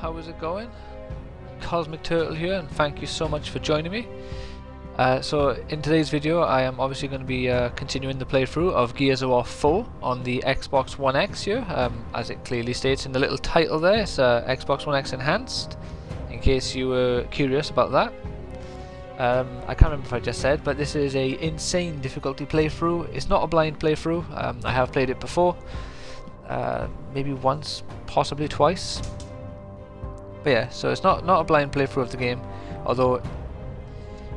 how is it going? Cosmic Turtle here and thank you so much for joining me. Uh, so in today's video I am obviously going to be uh, continuing the playthrough of Gears of War 4 on the Xbox One X here, um, as it clearly states in the little title there, it's uh, Xbox One X Enhanced, in case you were curious about that. Um, I can't remember if I just said, but this is a insane difficulty playthrough. It's not a blind playthrough, um, I have played it before, uh, maybe once, possibly twice. But yeah, so it's not, not a blind playthrough of the game, although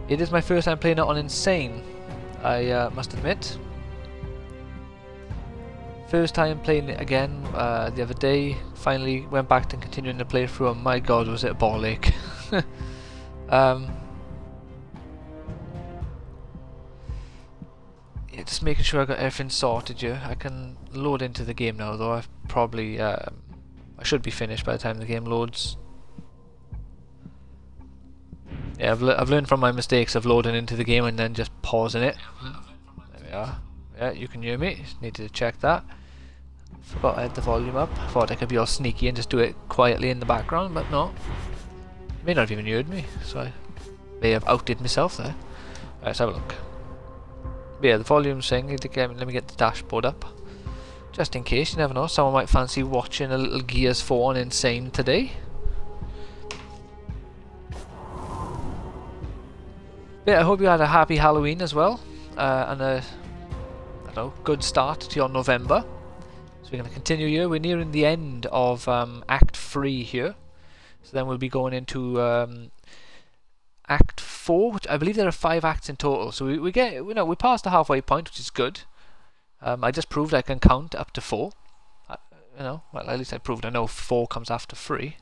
it is my first time playing it on Insane, I uh, must admit. First time playing it again uh, the other day, finally went back to continuing the playthrough and my god was it a ball ache. um, yeah, just making sure I got everything sorted here. I can load into the game now though, I've probably, um, I should be finished by the time the game loads. Yeah, I've, le I've learned from my mistakes of loading into the game and then just pausing it. There we are. Yeah, you can hear me. Just need to check that. Forgot I had the volume up. Thought I could be all sneaky and just do it quietly in the background, but no. May not have even heard me, so I may have outdid myself there. Right, let's have a look. But yeah, the volume thing, let me get the dashboard up. Just in case, you never know, someone might fancy watching a little Gears 4 on Insane today. Yeah, I hope you had a happy Halloween as well, uh, and a I know, good start to your November. So we're going to continue here. We're nearing the end of um, Act 3 here. So then we'll be going into um, Act 4, which I believe there are five acts in total. So we, we get, you know, we passed the halfway point, which is good. Um, I just proved I can count up to four. Uh, you know, well, at least I proved I know four comes after three.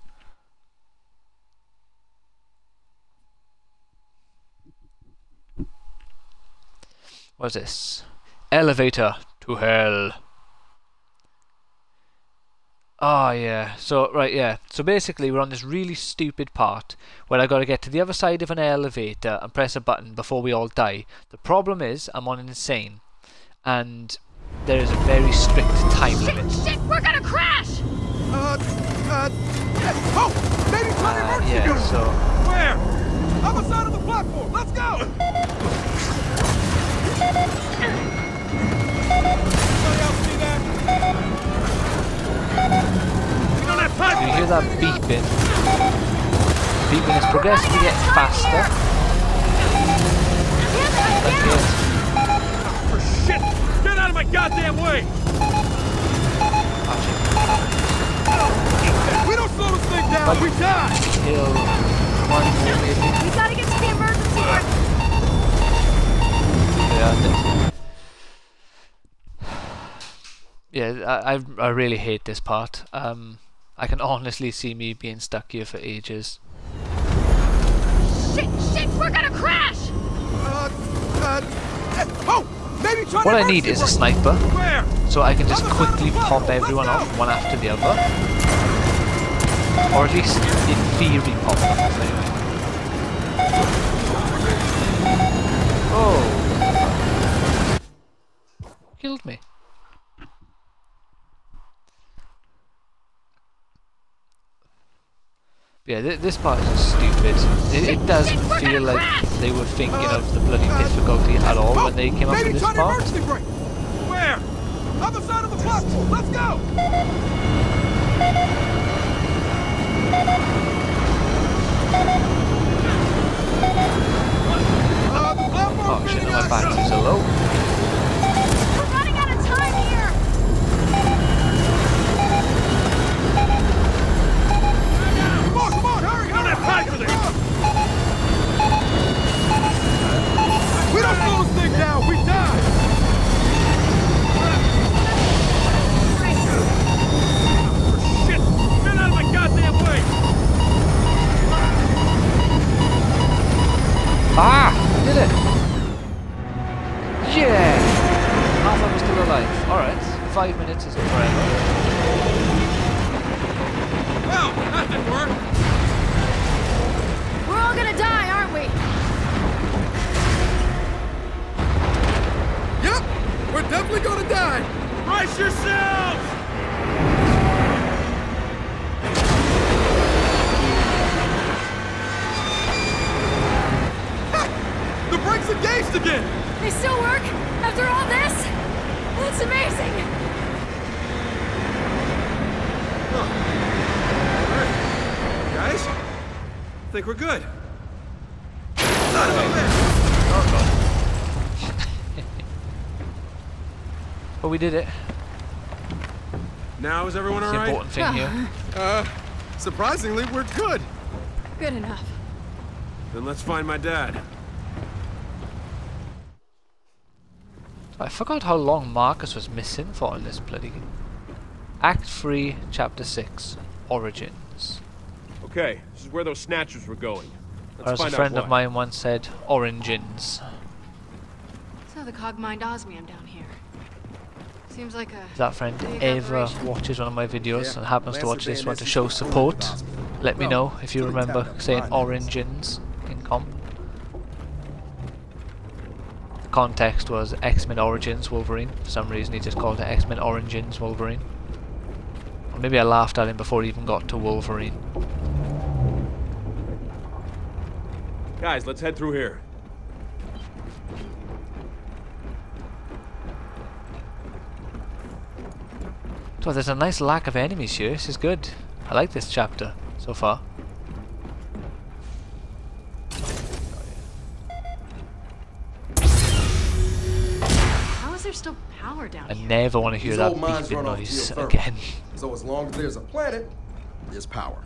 What's this? Elevator to hell. Oh yeah, so right yeah, so basically we're on this really stupid part where I gotta get to the other side of an elevator and press a button before we all die. The problem is I'm on insane and there is a very strict time shit, limit. Shit, we're gonna crash! Uh, uh, oh, maybe try Uh, emergency yeah, unit. so Where? Other side of the platform. Let's go. You hear that beeping. Beeping is progressively getting faster. Like this. for oh, shit. Get out of my goddamn way. We don't slow this thing down. We die. Kill yeah, I, I I really hate this part. Um, I can honestly see me being stuck here for ages. Shit, shit, we're gonna crash! Uh, uh, oh, maybe try What I need is a sniper, Where? so I can just Other side of the quickly pop platform, everyone go. off one after the other, or at least in theory pop them off anyway. Oh, killed me. Yeah, th this part is stupid. It, it doesn't feel like they were thinking of the bloody difficulty at all when they came up with this part. Where? Other side of the platform. Let's go. Uh, Oh shit, getting my batteries are low. We're running out of time here! Come on, come on, hurry, hurry! don't have time for this! We don't slow this thing down, we die! Shit! Get out of my goddamn way! Ah! I did it! Yeah! Half of us still alive. Alright, five minutes isn't forever. Well, that didn't work! all gonna die, aren't we? Yep! We're definitely gonna die! Brace yourselves! the brake's engaged again! They still work? After all this? That's amazing! Huh. Guys, I think we're good. But we did it. Now is everyone alright? important thing here. Uh, surprisingly, we're good. Good enough. Then let's find my dad. I forgot how long Marcus was missing for in this bloody game. Act 3, Chapter 6, Origins. Okay, this is where those snatchers were going. Let's Or as a friend of mine once said, Origins. So the Cogmind Osmium down here. Seems like a... If that friend big ever operation. watches one of my videos Yeah, and happens to watch this one to show support, let me know if you remember saying behind. Origins in comp. The context was X-Men Origins Wolverine. For some reason he just called it X-Men Origins Wolverine. Or maybe I laughed at him before he even got to Wolverine. Guys, let's head through here. So there's a nice lack of enemies here. This is good. I like this chapter so far. How is there still power down I here? never want to hear These that old mines beeping noise again. So as long as there's a planet, there's power.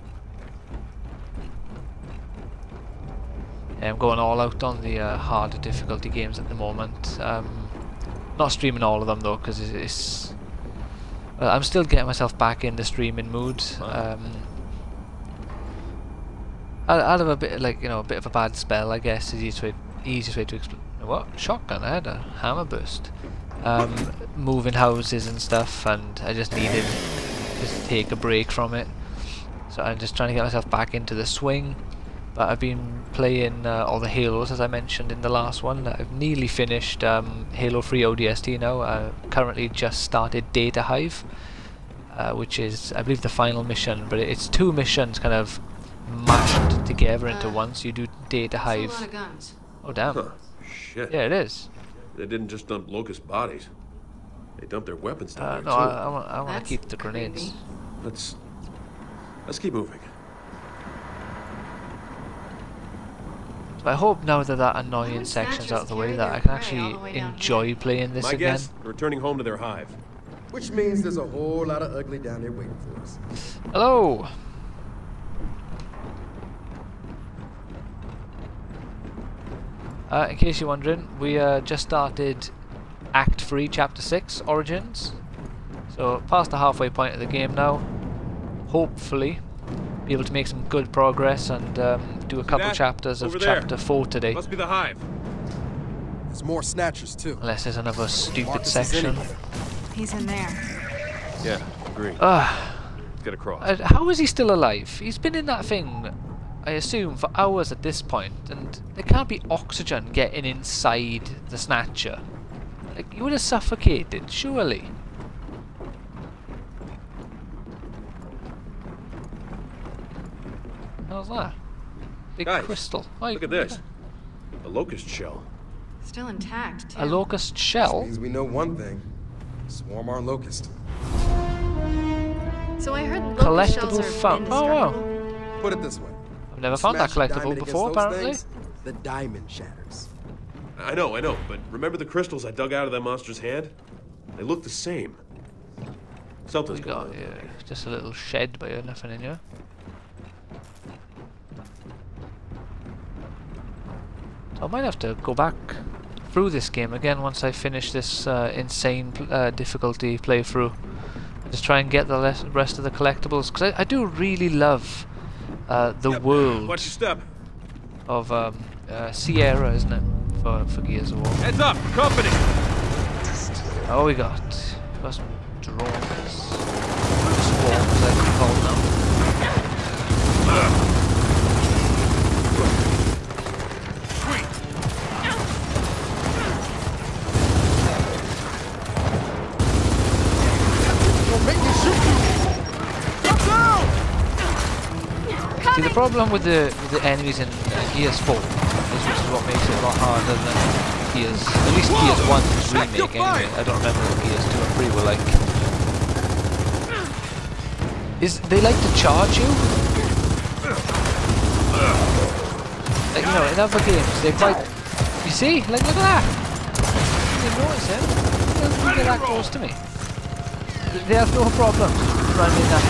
I'm going all out on the uh, harder difficulty games at the moment. Um, not streaming all of them though, because it's. it's well, I'm still getting myself back in the streaming mood. Um, I, I have a bit like you know a bit of a bad spell, I guess. Is the easiest way, easiest way to explain. What shotgun? I had a hammer burst. Um, moving houses and stuff, and I just needed just take a break from it. So I'm just trying to get myself back into the swing. But I've been playing uh, all the Halos as I mentioned in the last one. I've nearly finished um, Halo 3 ODST now. I currently just started Data Hive, uh, which is I believe the final mission. But it's two missions kind of mashed together into Uh, one. So you do Data That's a lot Hive. of guns. Oh damn! Huh. Shit. Yeah, it is. They didn't just dump locust bodies. They dumped their weapons down Uh, there no, too. I, I want I want to keep the grenades. creepy. Let's let's keep moving. So I hope now that that annoying section's out of the way that I can their prey all actually the way down enjoy here? playing this My again. guess, they're returning home to their hive. Which means there's a whole lot of ugly down there waiting for us. Hello. Uh, in case you're wondering, we uh, just started Act 3, Chapter 6, Origins. So, past the halfway point of the game now. Hopefully, be able to make some good progress and um, do a couple chapters of Over there. Chapter 4 today. Must be the hive. There's more snatchers too. Unless there's another stupid Marcus is in section. He's in there. Yeah, agree. Ugh. Let's get across. Uh, how is he still alive? He's been in that thing, I assume, for hours at this point, and there can't be oxygen getting inside the snatcher. Like, you would have suffocated, surely. How's that? Big Guys, crystal. Oh, Look at this. A locust shell. Still intact, too. A locust shell? Means we know one thing. Swarm our locust. So I heard locust shells Collectible are found. Oh, wow. indestructible. Put it this way. I've never found that collectible before, apparently. things, the diamond shatters. I know, I know, but remember the crystals I dug out of that monster's hand? They look the same. Something's We going got on. yeah, just a little shed, but yeah, nothing in here. I might have to go back through this game again once I finish this uh, insane pl- uh, difficulty playthrough. Just try and get the rest of the collectibles because I, I do really love uh, the Yep. world Watch your step. of um, uh, Sera, isn't it? For for Gears of War. Heads up, company. Oh, we got got some drones. Swarms, I can call them. Problem with the with the enemies in uh, Gears 4 is which is what makes it a lot harder than Gears, at least Gears 1's remake anyway. I don't remember what Gears 2 and 3 were like. Is they like to charge you? Like, you know, in other games, they fight... You see? Like, look at that! You notice him. He doesn't get that close to me. Th- They have no problem running that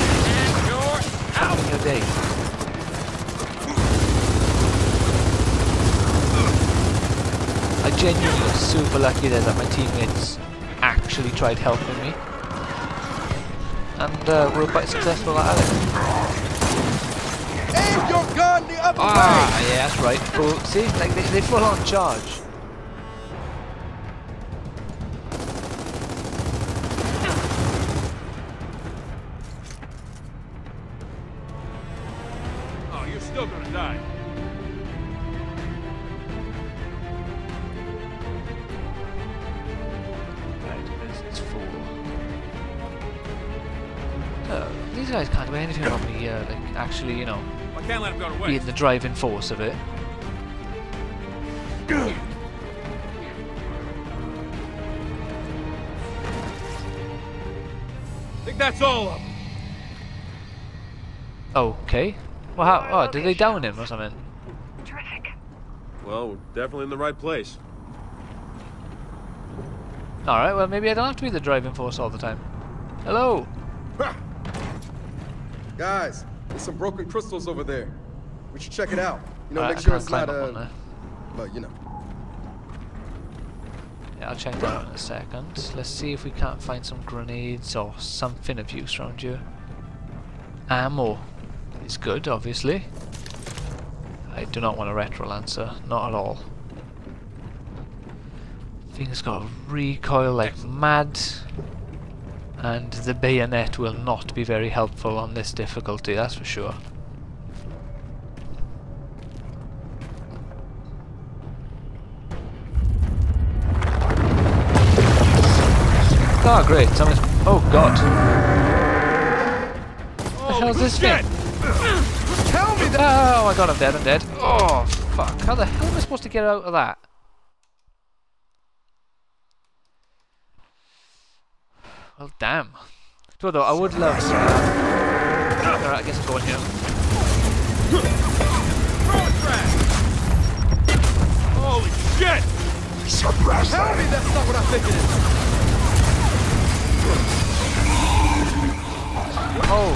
having your day. Genuinely super lucky there that my teammates actually tried helping me. And uh, we were quite successful at it. Aim your gun the other Ah, yeah, that's right. Full, see, like they, they full on charge. Actually, you know, I can't let him go to waste. being the driving force of it. I think that's all of them. Okay. Well, how? Oh, did they down him or something? Terrific. Well, we're definitely in the right place. All right. Well, maybe I don't have to be the driving force all the time. Hello. Guys, there's some broken crystals over there. We should check it out. You know, make sure it's not a. uh, well, you know. Yeah, I'll check that out in a second. Let's see if we can't find some grenades or something of use around here. Ammo is good, obviously. I do not want a retro lancer, not at all. Thing's got recoil like mad, and the bayonet will not be very helpful on this difficulty, that's for sure. Oh great, someone's... Oh god. What the hell is this thing? Tell me that. Oh my god, I'm dead, I'm dead. Oh, fuck. How the hell am I supposed to get out of that? Well, damn. Although, I would love some... Uh... Alright, I guess I'm going here. Holy shit! Tell me that's not what I'm thinking. It is. Oh,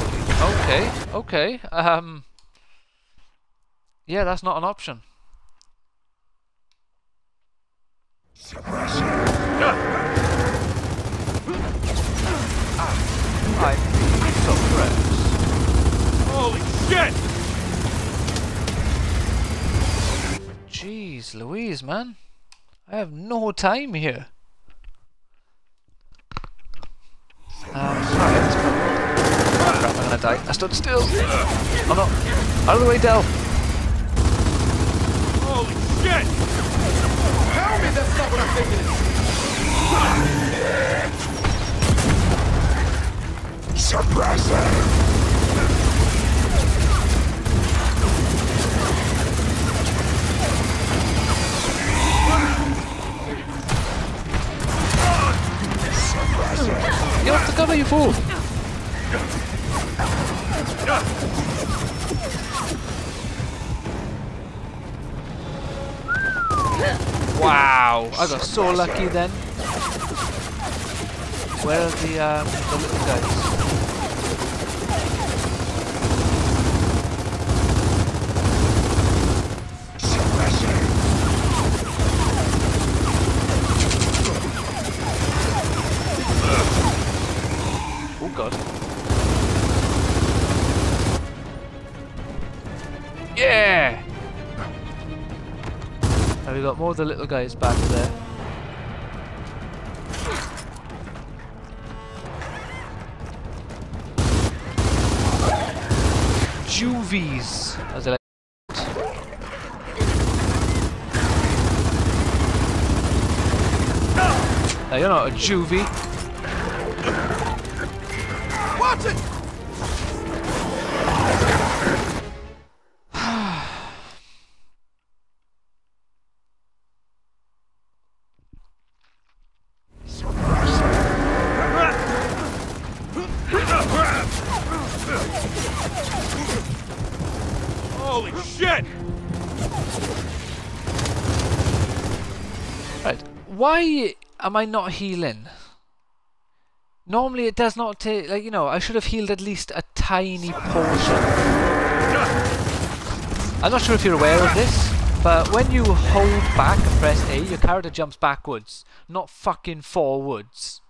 okay, okay. Um... Yeah, that's not an option. I'm suppressed. Holy shit! Jeez Louise, man. I have no time here. Um, sorry. Oh crap, I'm gonna die. I stood still! Oh no! Out of the way, Del! Holy shit! Tell me that's not what I'm thinking. Is. Get off the cover, you fool! Wow! I got so lucky then. Where are the, um, little guys? Oh god. Yeah! Have we got more of the little guys back there? Juvies, as they like. Now you're not a juvie. Watch it. Why am I not healing? Normally it does not take, like, you know, I should have healed at least a tiny portion. I'm not sure if you're aware of this, but when you hold back and press A, your character jumps backwards, not fucking forwards.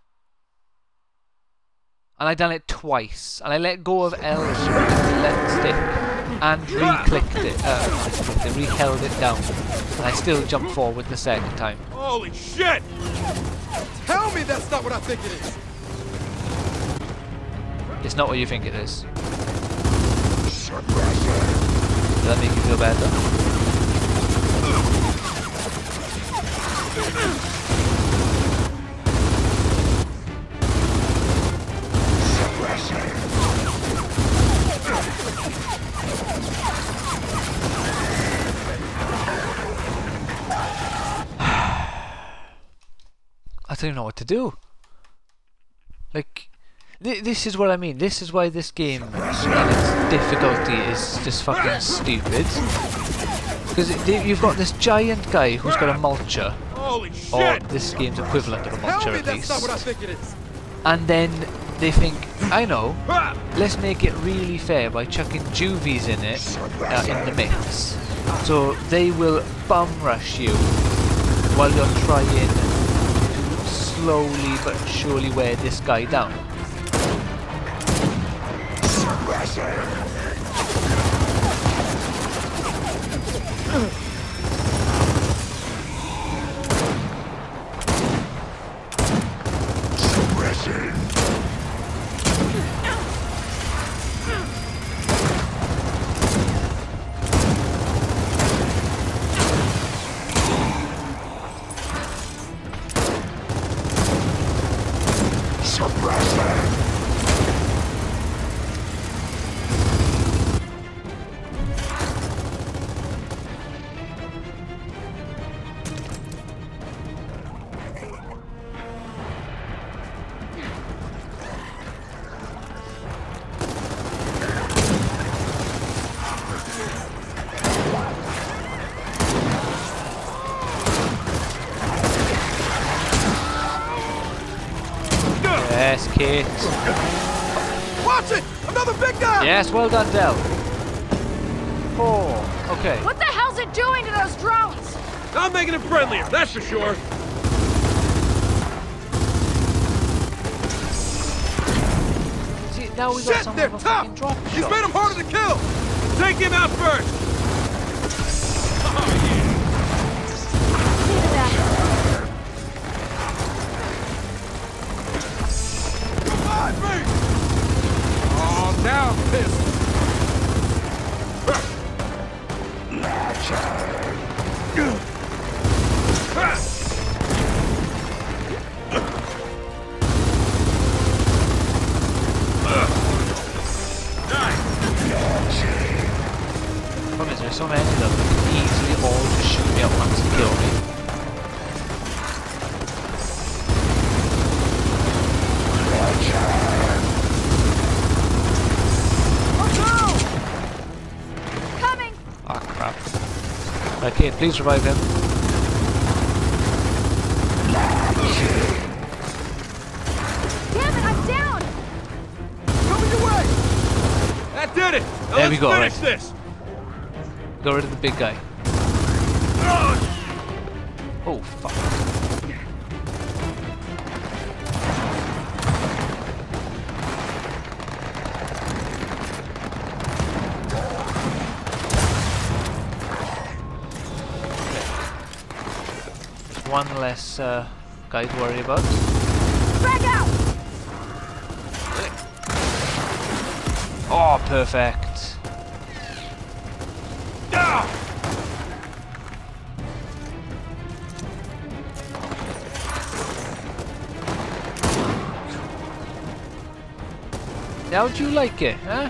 And I done it twice, and I let go of L left stick, and re-clicked it, uh, re-held it down, and I still jumped forward the second time. Holy shit! Tell me that's not what I think it is! It's not what you think it is. Does that make you feel better? Don't even know what to do. Like, th this is what I mean. This is why this game and its difficulty is just fucking stupid. Because you've got this giant guy who's got a mulcher, or this game's equivalent of a mulcher at that's not what I least. think it is! And then they think, I know, let's make it really fair by chucking juvies in it, uh, in the mix. So they will bum rush you while you're trying slowly but surely wear this guy down. Yes, well done, Del. Oh, okay. What the hell's it doing to those drones? I'm making it friendlier, that's for sure. See, now we got Shit, some they're of a tough! fucking drop He's made him harder to kill! Take him out first! Please revive him. Damn it, I'm down! Coming your way! That did it! Now There let's we go, finish right. this! Go rid of the big guy. One less uh, guy to worry about. Frag out! Oh, perfect. Ah! How'd you like it, huh?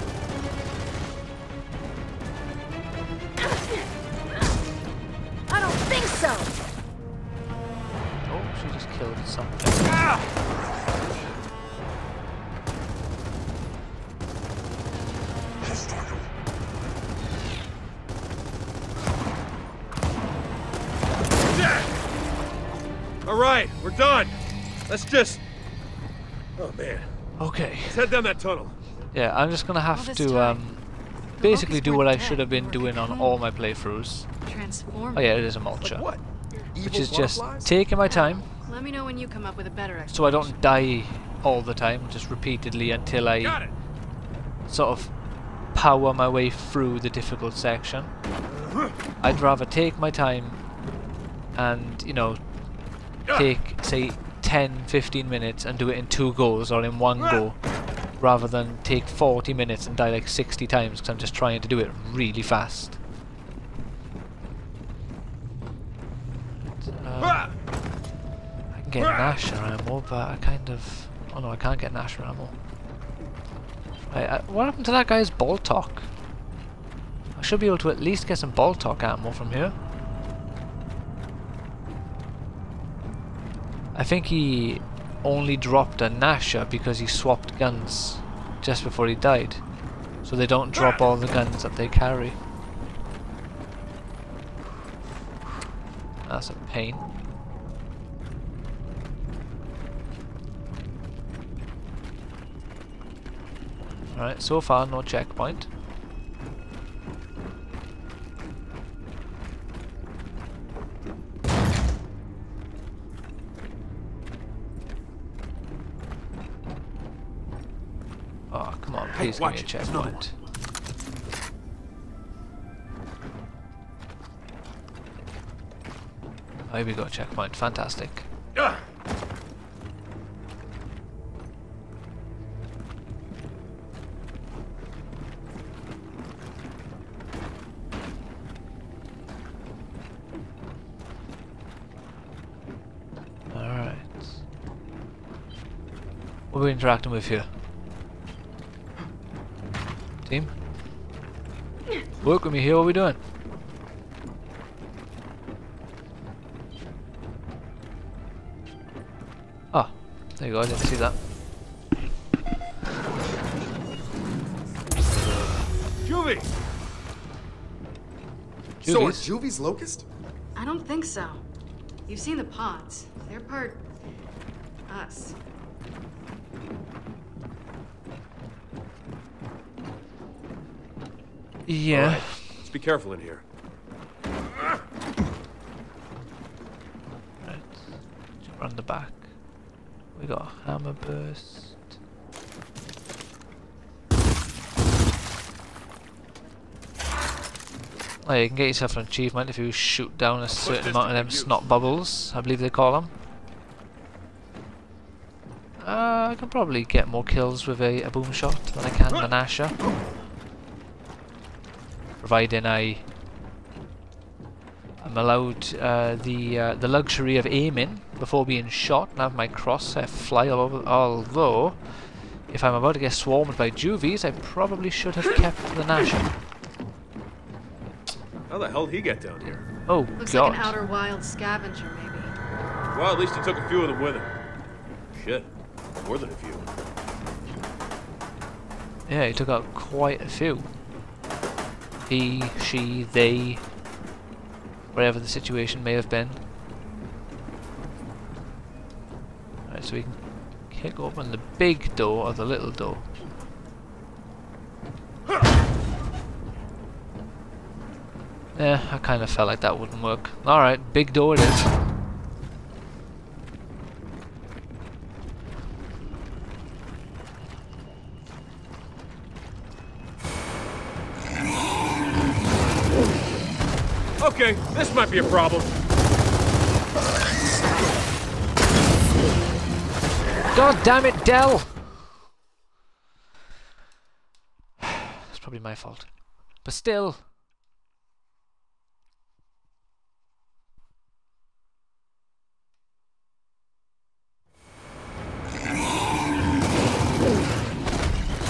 Head down that tunnel. Yeah, I'm just gonna have to um, basically do what I should have been doing on all my playthroughs. Transform. Oh yeah, it is a Like mulcher. what? Which is just butterflies? taking my time Let me know when you come up with a better explanation. so I don't die all the time, just repeatedly until I sort of power my way through the difficult section. I'd rather take my time and, you know, take, say, 10, 15 minutes and do it in two goes or in one go rather than take 40 minutes and die like 60 times because I'm just trying to do it really fast. Um, I can get Gnasher ammo, but I kind of... Oh no, I can't get Gnasher ammo. Uh, what happened to that guy's Boltok? I should be able to at least get some Boltok ammo from here. I think he only dropped a Gnasher because he swapped guns just before he died. So they don't drop all the guns that they carry. That's a pain. Alright, so far no checkpoint. Come on, Hey, please give me a it, there's another checkpoint. Oh, we go, checkpoint. Fantastic. Alright. What are we interacting with here? Team? Work with me here, what are we doing? Oh, there you go, I didn't see that. Juvie! So are Juvies? Juvie's locust? I don't think so. You've seen the pods. They're part us. Yeah. Right, let's be careful in here. Right. Jump around the back. We got a hammer burst. Oh, you can get yourself an achievement if you shoot down a certain amount of them snot bubbles, I believe they call them. Uh, I can probably get more kills with a, a boom shot than I can with an Asher. Providing I I'm allowed uh, the uh, the luxury of aiming before being shot and have my crosshair fly all over. Although, if I'm about to get swarmed by juvies, I probably should have kept the Gnasher. How the hell did he get down here? Oh Looks god! like an outer wild scavenger, maybe. Well, at least he took a few of them with him. Shit, more than a few. Yeah, he took out quite a few. He, she, they, whatever the situation may have been. Right, so we can kick open the big door or the little door. Yeah, I kind of felt like that wouldn't work. Alright, big door it is. Okay, this might be a problem. God damn it, Del! It's probably my fault. But still.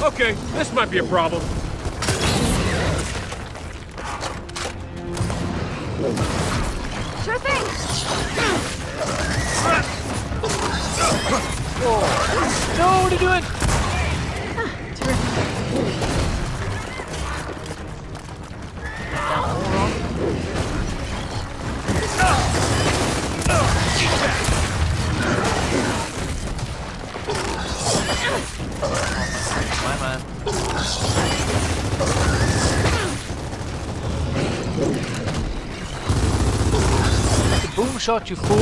Okay, this might be a problem. Sure thing. Oh. No, to do it. Bye, man. Boom shot, you fool!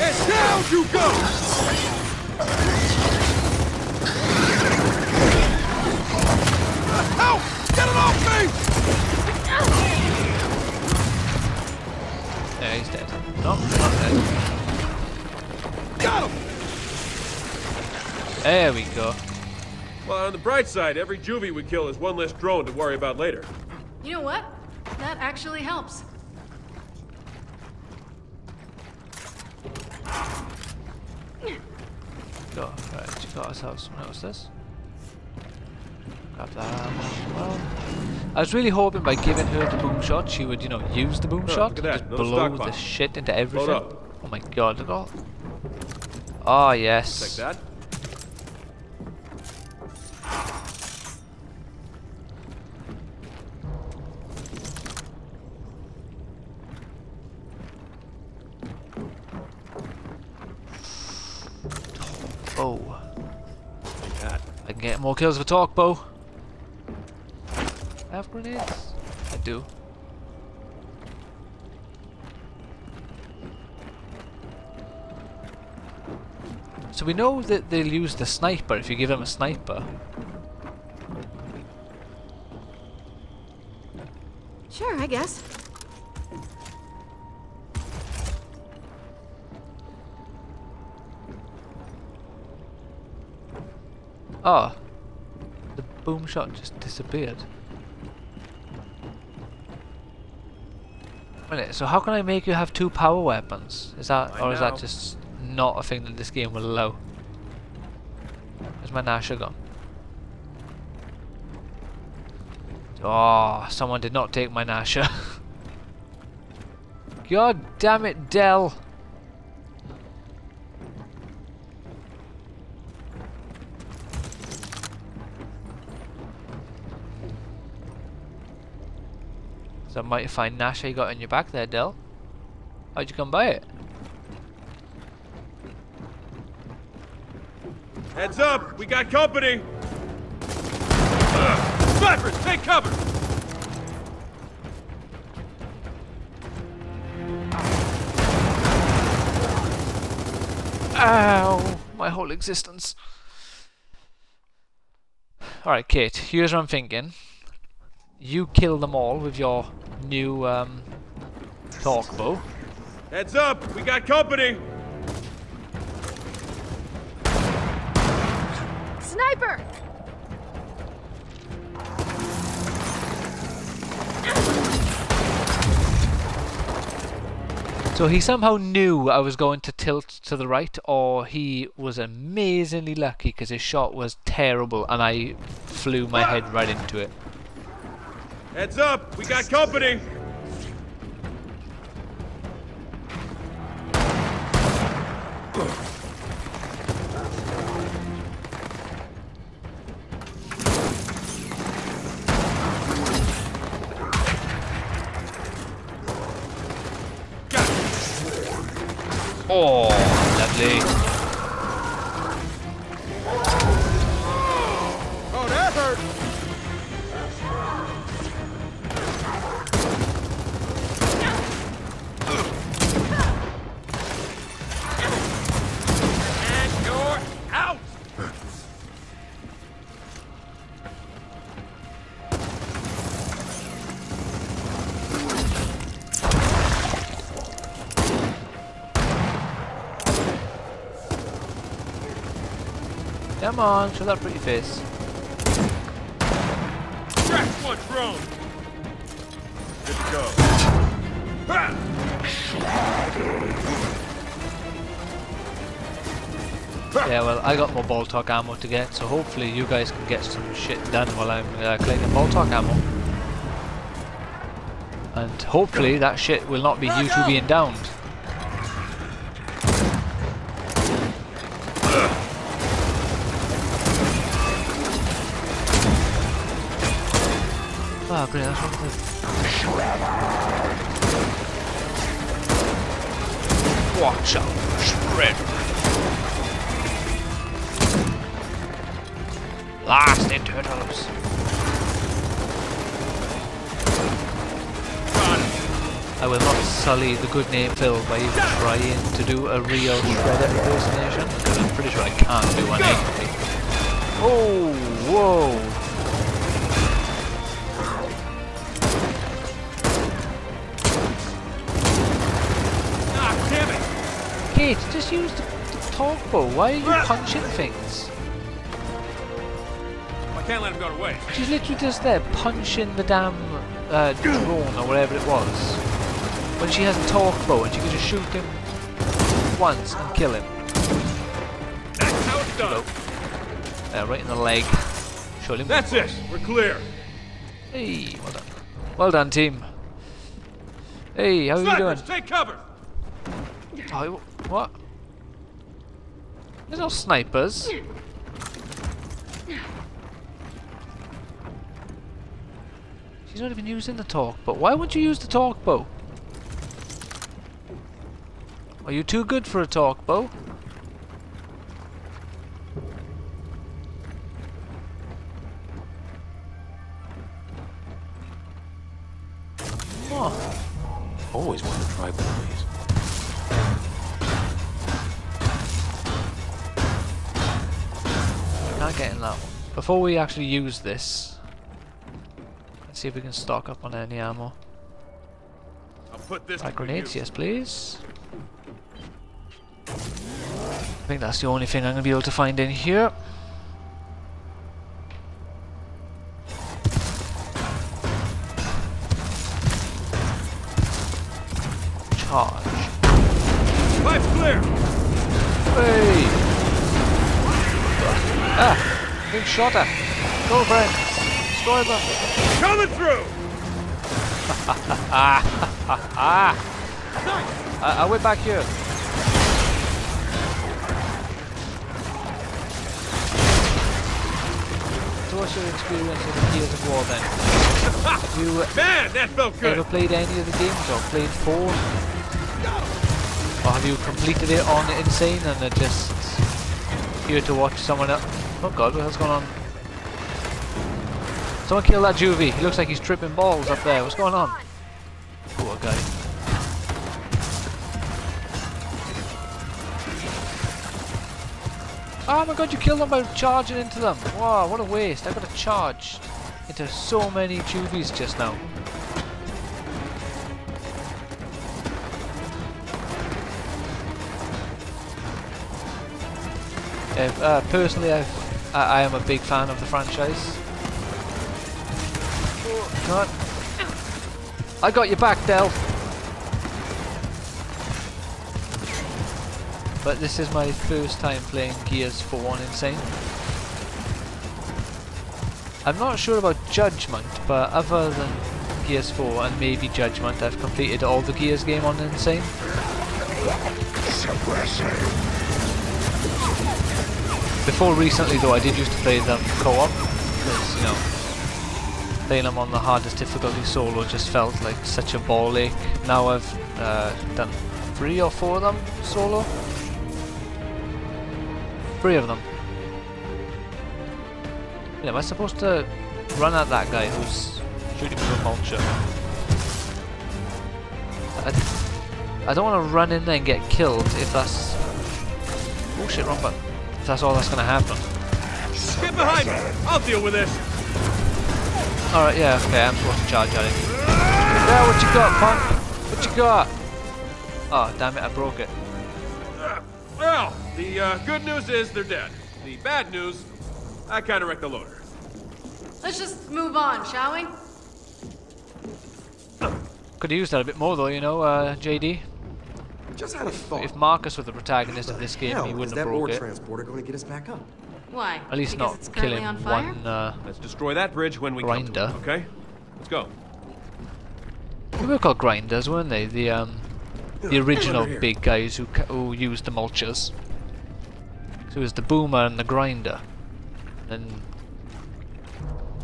And down you go! Help! Get it off me! Yeah, he's dead. No, not dead. There we go. Well, on the bright side, every juvie we kill is one less drone to worry about later. You know what? That actually helps. Go. Right, she got ourselves someone else this. Grab that ammo as well. I was really hoping by giving her the boom shot, she would, you know, use the boom Oh, shot and just another blow the stockpile. shit into everything. Oh my god, look at all. Oh yes. Like that? Kills with Torque Bow. I have grenades. I do. So we know that they'll use the sniper if you give them a sniper. Sure, I guess. Oh, boom shot just disappeared. Wait, so how can I make you have two power weapons? Is that, Find or is that just not a thing that this game will allow? Where's my Gnasher gun? Oh, ah, someone did not take my Gnasher. God damn it, Del! So mighty fine Gnasher you got on your back there, Del. How'd you come by it? Heads up! We got company! Snipers, take cover! Ow! My whole existence. Alright, Kate, here's what I'm thinking. You kill them all with your new um, Torque Bow. Heads up! We got company! Sniper! So he somehow knew I was going to tilt to the right, or he was amazingly lucky because his shot was terrible and I flew my head right into it. Heads up! We got company! Oh, lovely. Come on, show that pretty face. Crack one drone! Good to go. Yeah, well, I got more Boltok ammo to get, so hopefully you guys can get some shit done while I'm uh, collecting Boltok ammo. And hopefully that shit will not be you two being downed. I will not sully the good name Phil by even trying to do a real Shredder impersonation, because I'm pretty sure I can't do one anyway. Oh, whoa! Ah, damn it! Kait, just use the, the Torque Bow. Why are you punching things? I can't let him go to waste. She's literally just there punching the damn uh, drone or whatever it was. When she has a Torque Bow and she can just shoot him once and kill him. That's how it's done. Uh, right in the leg. Surely. That's it. We're clear. Hey, well done. Well done, team. Hey, how are you doing? Snipers, take cover. Oh, what? There's no snipers. She's not even using the Torque Bow. Why wouldn't you use the Torque Bow? Are you too good for a Torque Bow? Oh, Always wanted to try Billy's. Not getting that one. Before we actually use this, let's see if we can stock up on any ammo. I'll put this Like to good grenades, yes please. Think that's the only thing I'm going to be able to find in here. Charge. Pipe's clear. Hey! Ah! Big shotter! Go friends! Destroy them! Coming through. Ah! I, I went back here. What's your experience with the Gears of War then? Have you uh, Man, that felt good. ever played any of the games or played 4? Or have you completed it on Insane and are just here to watch someone else? Oh god, what hell's going on? Someone kill that juvie. He looks like he's tripping balls up there. What's going on? Poor guy. Oh my god, you killed them by charging into them. Wow, what a waste. I got to charge into so many juvies just now. Yeah, uh, personally, I've, I, I am a big fan of the franchise. Oh, God. I got your back, Del. But this is my first time playing Gears 4 on Insane. I'm not sure about Judgment, but other than Gears 4 and maybe Judgment, I've completed all the Gears game on Insane. Before recently though, I did used to play them co-op, because, you know, playing them on the hardest difficulty solo just felt like such a ball ache. Now I've uh, done three or four of them solo. Three of them. Yeah, am I supposed to run at that guy who's shooting with a mulcher? I, I don't want to run in there and get killed if that's... Oh shit, wrong button. If that's all that's going to happen. Get behind me. I'll deal with this. Alright, yeah, okay, I'm supposed to charge at him. Yeah, what you got, punk? What you got? Oh, damn it, I broke it. Well, the uh, good news is they're dead. The bad news, I kind of wrecked the loader. Let's just move on, shall we? Could have used that a bit more though, you know, uh, JD. Just had a thought. If Marcus were the protagonist of this game, he wouldn't that have ore broke it. transporter going to get us back up? Why? At least because not it's currently on fire? one. Uh, Let's destroy that bridge when we come to Grinder. it, okay? Let's go. they were called grinders, weren't they? The um, the original big guys who ca- who used the mulchers. So it was the boomer and the grinder. Then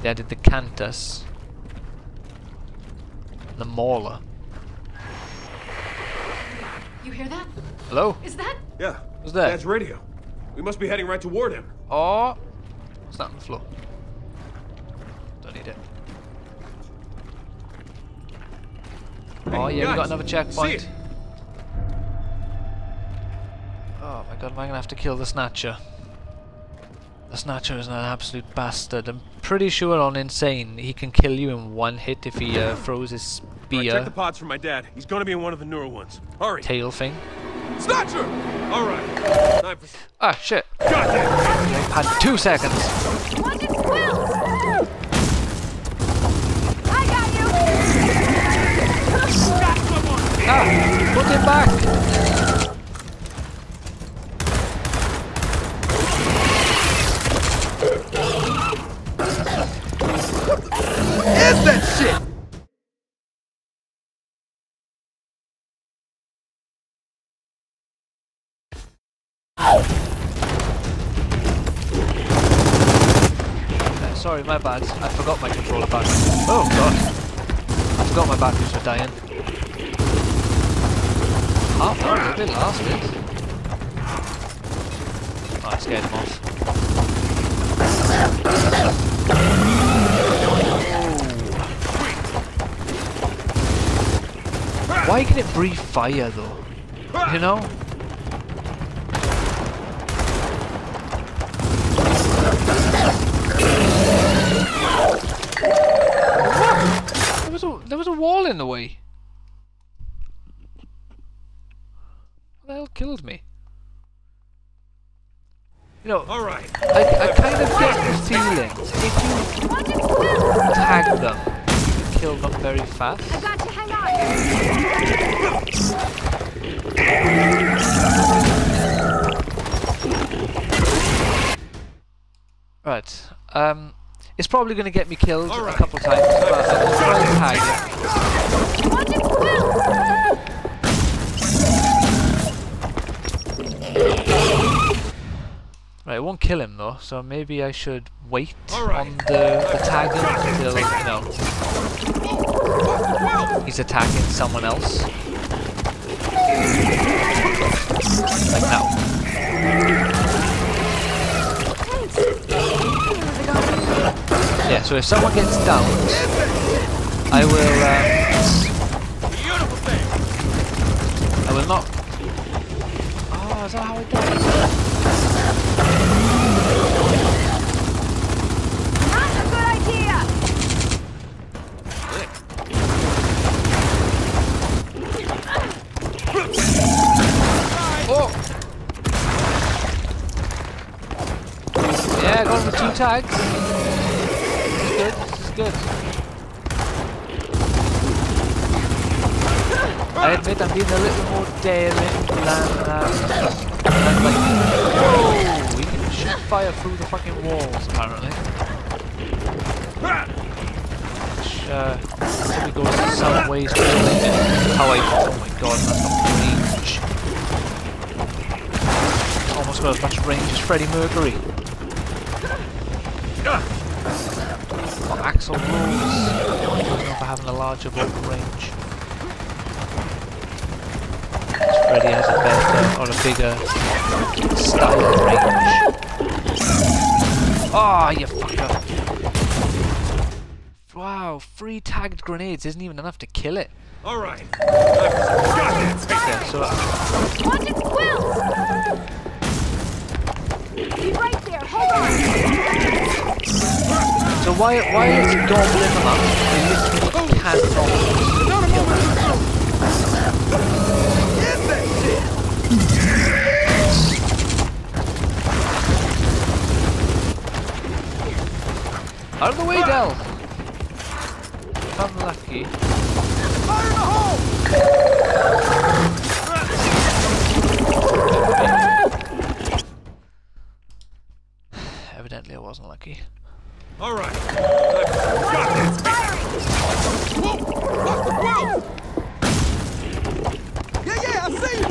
they added the Kantus, and the mauler. You hear that? Hello? Is that? Yeah. Who's that? That's radio. We must be heading right toward him. Oh, What's that on the floor. Don't need it. Oh Hey, yeah, we got guys, another see checkpoint. Oh my god, am I gonna have to kill the Snatcher? The Snatcher is an absolute bastard. I'm pretty sure on Insane he can kill you in one hit if he uh, throws his All right, spear check the pods for my dad. He's gonna be in one of the newer ones. Hurry. tail thing. Snatcher! All right. Time for... Ah, shit. Got that! Had two seconds. Watch its! I got you! Ah, put him back. Is that shit? Uh, sorry, my bad. I forgot my controller battery. Oh god. I forgot my batteries were dying. Half hour did it lasted. Oh, I scared him off. Why can it breathe fire though? You know? There was a there was a wall in the way. What the hell killed me? You know, All right. I, I kind of get the feeling if you Watch its quill! tag them, you kill them very fast. I got you, hang on! Right. Um, it's probably going to get me killed All a right. couple times, but I'll try Right, it won't kill him though, so maybe I should wait right. on the, the tagging until, you know, he's attacking someone else. Like now. Yeah, so if someone gets downed, I will, uh, Beautiful thing. I will not... Oh, is that how it does? Not a good idea! Oh! Yeah, I got him with two tags. This is good, this is good. I admit I'm being a little more daring than, uh, than like! We can shoot fire through the fucking walls, apparently. Which, uh, probably goes some ways to how I, oh my god, that's got range. Almost got as much range as Freddie Mercury. Or Axl Rose. Known for having a larger vocal range. Freddie has a better or a bigger style range. Ah, you fucker! Wow, three tagged grenades isn't even enough to kill it. All right. Time for some- Got that! Okay, so Watch its quill! Be right there, hold on! So why why is gobbling them up? They literally them. Out of the way, Del! If I'm lucky. Fire in the hole! Wasn't lucky. All right. Time for some- Got that! Whoa! The quill! Yeah, yeah, I see you!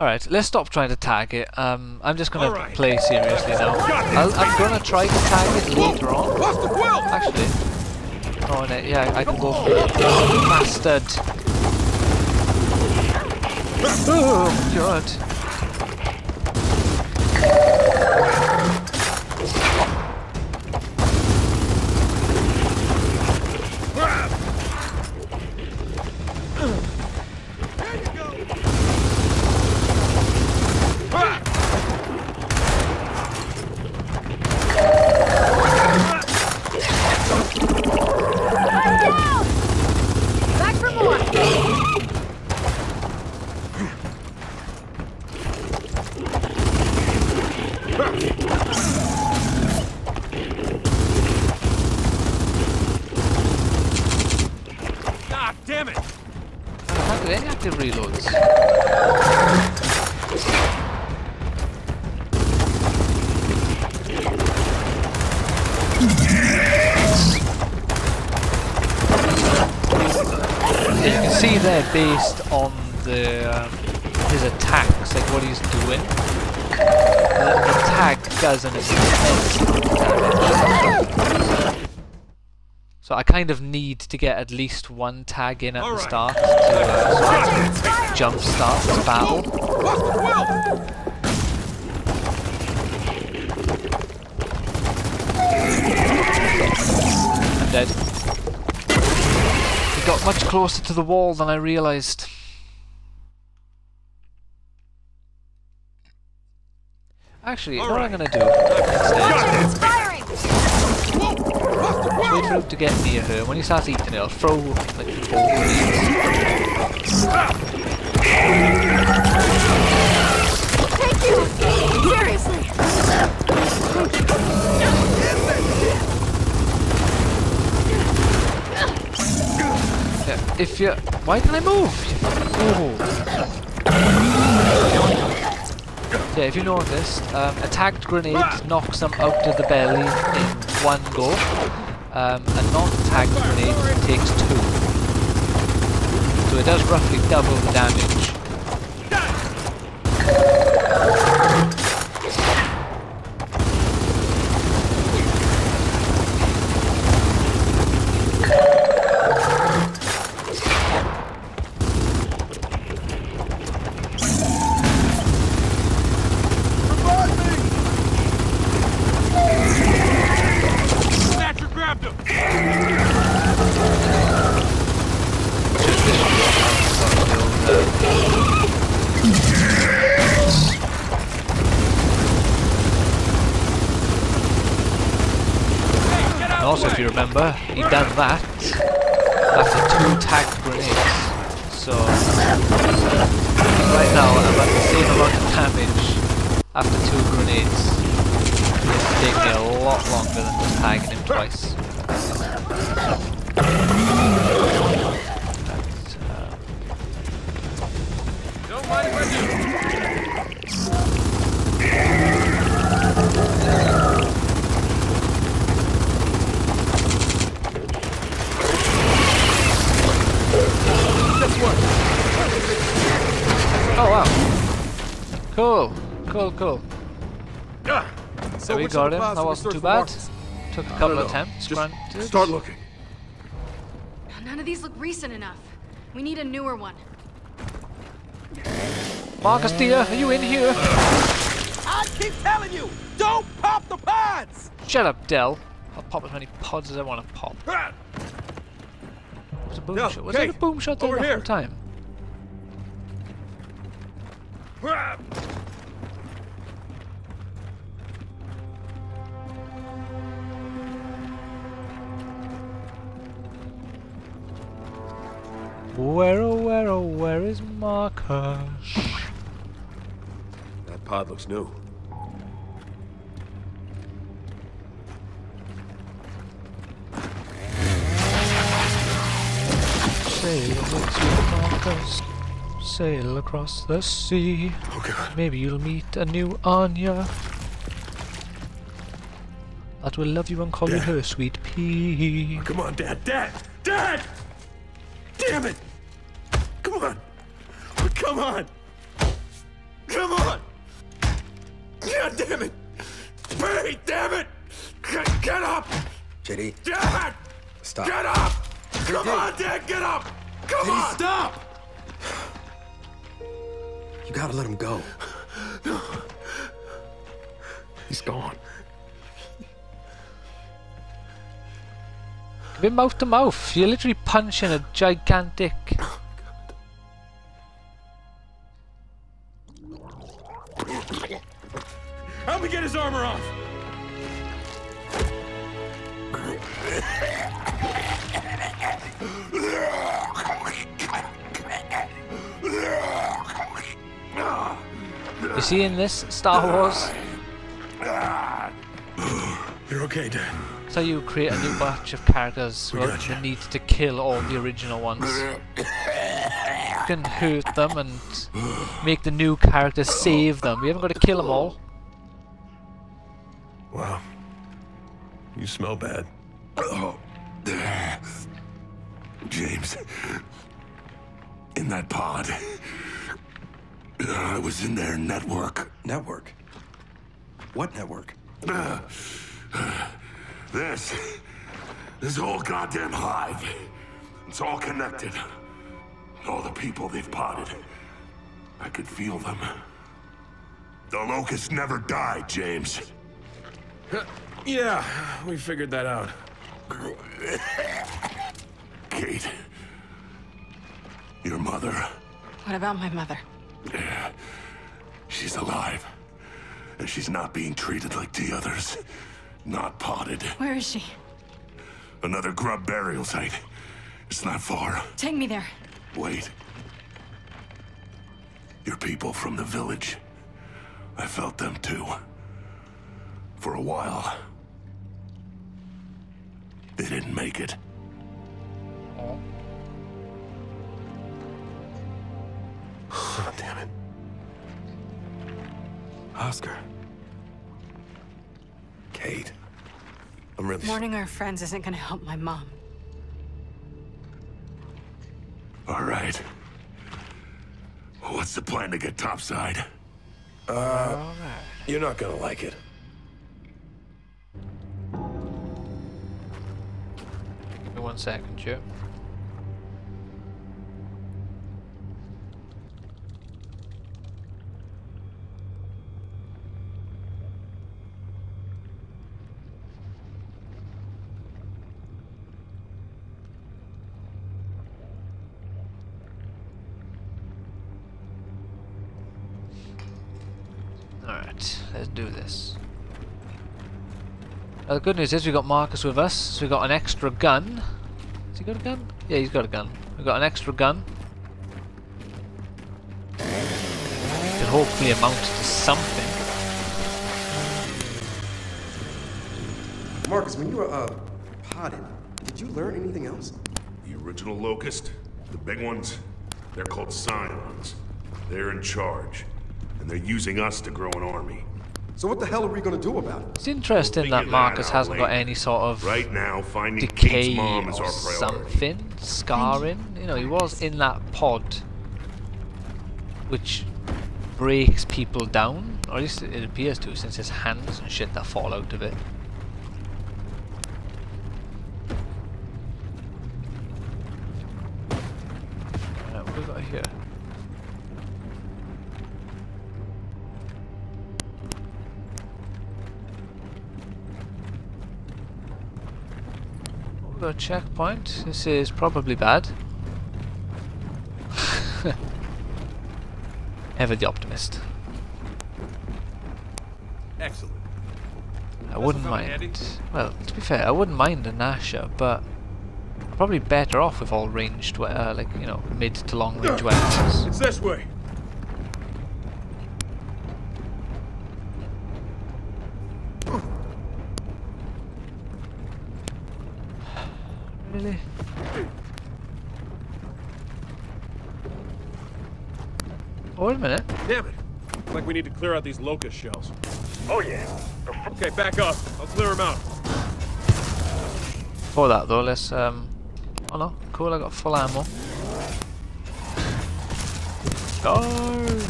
Alright, let's stop trying to tag it. Um, I'm just gonna Alright. play seriously now. I'll, I'm gonna try to tag it later on. Watch the quill! Actually, oh no, yeah, I can go for it. Bastard! Oh god! Based on the um, his attacks, like what he's doing, the, the tag does an immense amount of damage. So I kind of need to get at least one tag in at the Alright. start to uh, sort of jump start the battle. Closer to the wall than I realised. Actually, you know what I'm gonna do instead? Firing! Wait for him to get near her. When he starts eating it, I'll throw like four grenades. Thank you! Seriously! If you, why can I move? Fool. Yeah, if you noticed, um, a tagged grenade knocks them out of the belly in one go. Um, a non-tagged grenade takes two. So it does roughly double the damage. Got him. That wasn't too bad. markers? Took a couple don't attempts. Just granted. start looking. None of these look recent enough. We need a newer one. Marcus, dear, are you in here? I keep telling you, don't pop the pods! Shut up, Del. I'll pop as many pods as I want to pop. Was, a boom No, shot. was there a boom shot there over the here. whole time? That looks new. Sail Marcus. Sail across the sea. Oh god. Maybe you'll meet a new Anya. That will love you and call you her sweet pea. Come on, Dad. Dad! Dad! Damn it! Come on! Come on! Come on! God damn it! Pete, damn it! Get, get up! JD, Dad! stop. Get up! Come on, Dad, get up! Come on! stop! You gotta let him go. No. He's gone. Give him mouth to mouth. You're literally punching a gigantic. His armor off! You see in this Star Wars, You're okay, Dad. so you create a new batch of characters without the need to kill all the original ones. You can hurt them and make the new characters save them. We haven't got to kill them all. Wow. You smell bad. Oh. James. In that pod. I was in their network. Network? What network? This. This whole goddamn hive. It's all connected. All the people they've potted. I could feel them. The locusts never died, James. Yeah, we figured that out. Kait. Your mother. What about my mother? Yeah. She's alive. And she's not being treated like the others. Not potted. Where is she? Another grub burial site. It's not far. Take me there. Wait. Your people from the village. I felt them too. For a while. They didn't make it. Oh. Oh, damn it. Oscar. Kait. I'm really Mourning our friends isn't gonna help my mom. All right. What's the plan to get topside? Uh you're not gonna like it. One second, Joe. The good news is we've got Marcus with us, so we've got an extra gun. Has he got a gun? Yeah, he's got a gun. We've got an extra gun. Can hopefully amount to something. Marcus, when you were, uh, potted, did you learn anything else? The original locust, the big ones, they're called scions. They're in charge, and they're using us to grow an army. So what the hell are we gonna do about it? It's interesting Figure that that Marcus out hasn't got any sort of Right now, finding decay mom is or our something, scarring. You know, he was in that pod, which breaks people down, or at least it appears to, since his hands and shit that fall out of it. Checkpoint. This is probably bad. Ever the optimist. Excellent. I wouldn't mind. Well, to be fair, I wouldn't mind a Gnasher, but probably better off with all ranged, uh, like you know, mid to long range weapons. It's this way. Really? Oh, wait a minute. Damn it. Like we need to clear out these locust shells. Oh, yeah. Okay, back up. I'll clear them out. For that though, let's um. Oh no, cool. I got full ammo. Charge!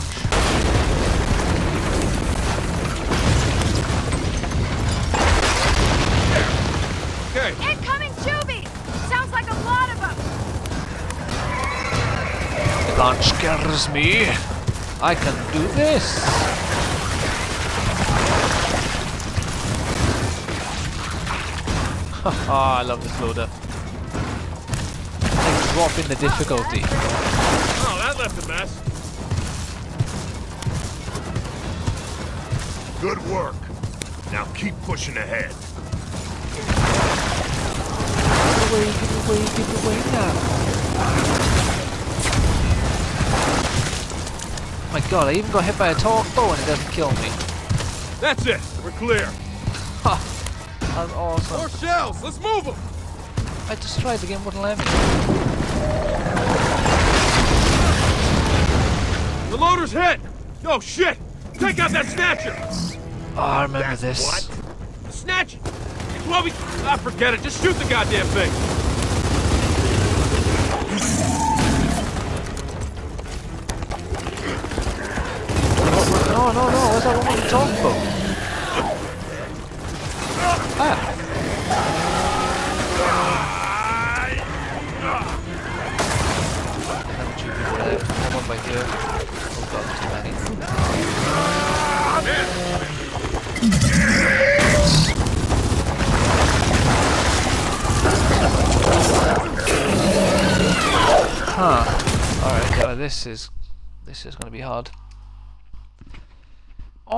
Okay. Incoming Juvie! Sounds like a lot of them! That scares me. I can do this. Haha, I love this loader. Like dropping the difficulty. Oh, that left a mess. Good work. Now keep pushing ahead. Get away, get away, get away now. God, I even got hit by a torque bow and it doesn't kill me. That's it. We're clear. Ha! That's awesome. More shells. Let's move them. I just tried the game wouldn't let me. was hit! Oh shit! Take out that snatcher! Oh, I remember this. What? Snatch! It's what we. Ah, forget it. Just shoot the goddamn thing. Talking about? Ah. Huh. Alright, uh, this is this is gonna be hard.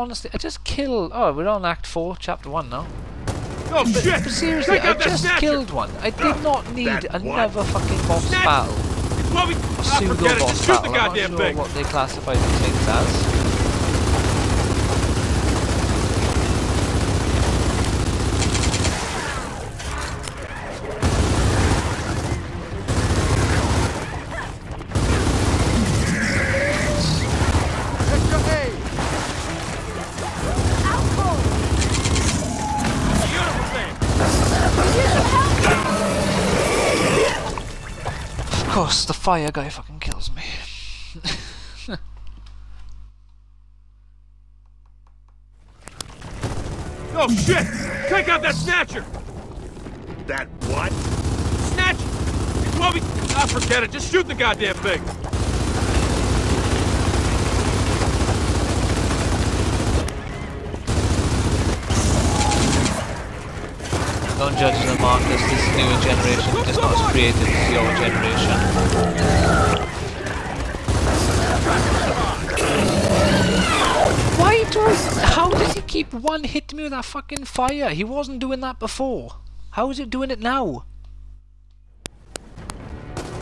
Honestly, I just killed oh, we're on Act Four, Chapter One now. Oh shit! But seriously, I just snatcher! killed one. I did not need another fucking boss Snatch- battle. It's what we. A Ah, pseudo forget it. boss shoot the battle. I'm not sure thing. what they classify these things as. Fire guy fucking kills me. Oh shit! Take out that snatcher! That what? Snatcher! It's what we. Ah, forget it. Just shoot the goddamn thing. Don't judge the Marcus, this newer generation is not as creative as your generation. Why does... How does he keep one hitting me with that fucking fire? He wasn't doing that before. How is it doing it now?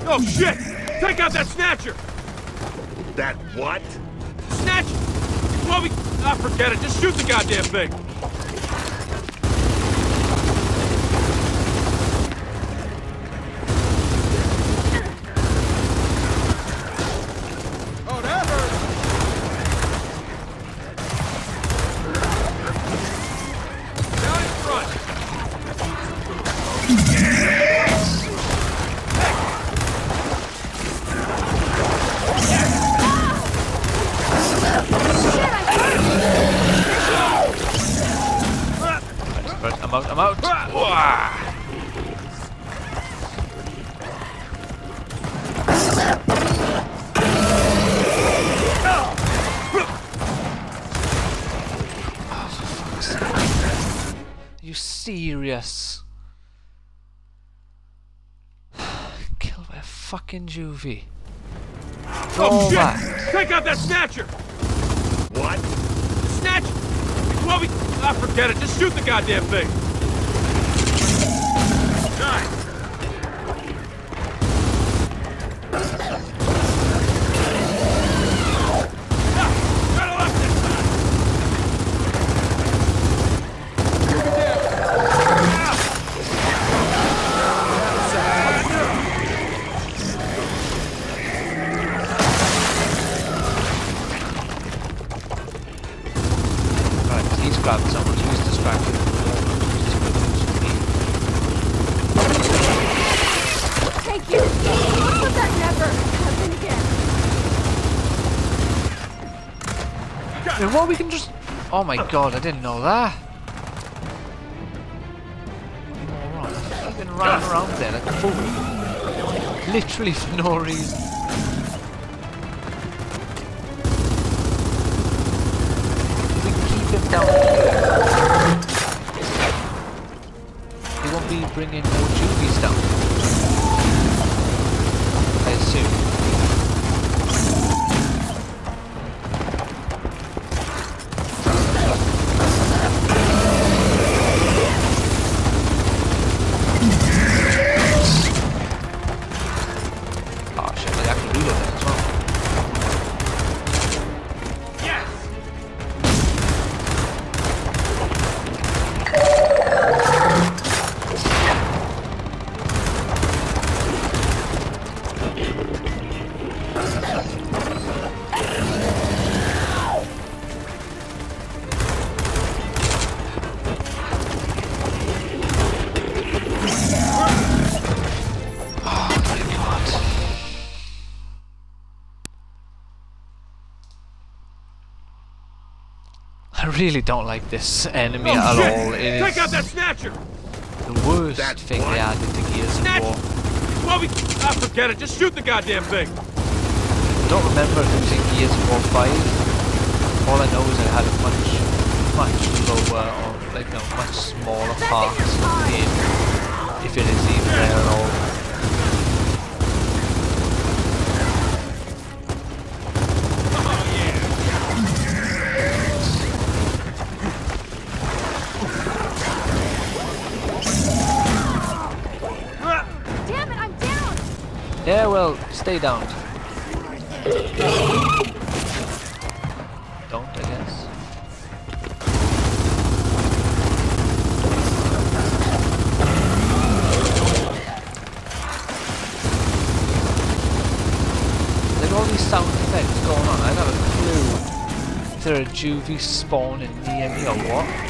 Oh shit! Take out that snatcher! That what? Snatcher! It's what we. Ah, forget it. Just shoot the goddamn thing. Juvie. Oh all shit! that. Take out that snatcher! What? Snatch! It's what we. Ah, forget it. Just shoot the goddamn thing. Oh my god, I didn't know that. I've been running around there like a fool. Literally for no reason. We keep him down. He won't be bringing more juvies really don't like this enemy Oh, at shit! all. It Take out that is snatcher! the worst That thing what? they added to Gears of Snatch! War. Well, we... Ah, forget it. Just shoot the goddamn thing. I don't remember if it was in Gears of War 5. All I know is I had a much, much lower, or like no, much smaller part in the game. If it is even there at all. Stay down. Don't, I guess. There's all these sound effects going on. I don't have a clue if there are juvie spawning near me or what.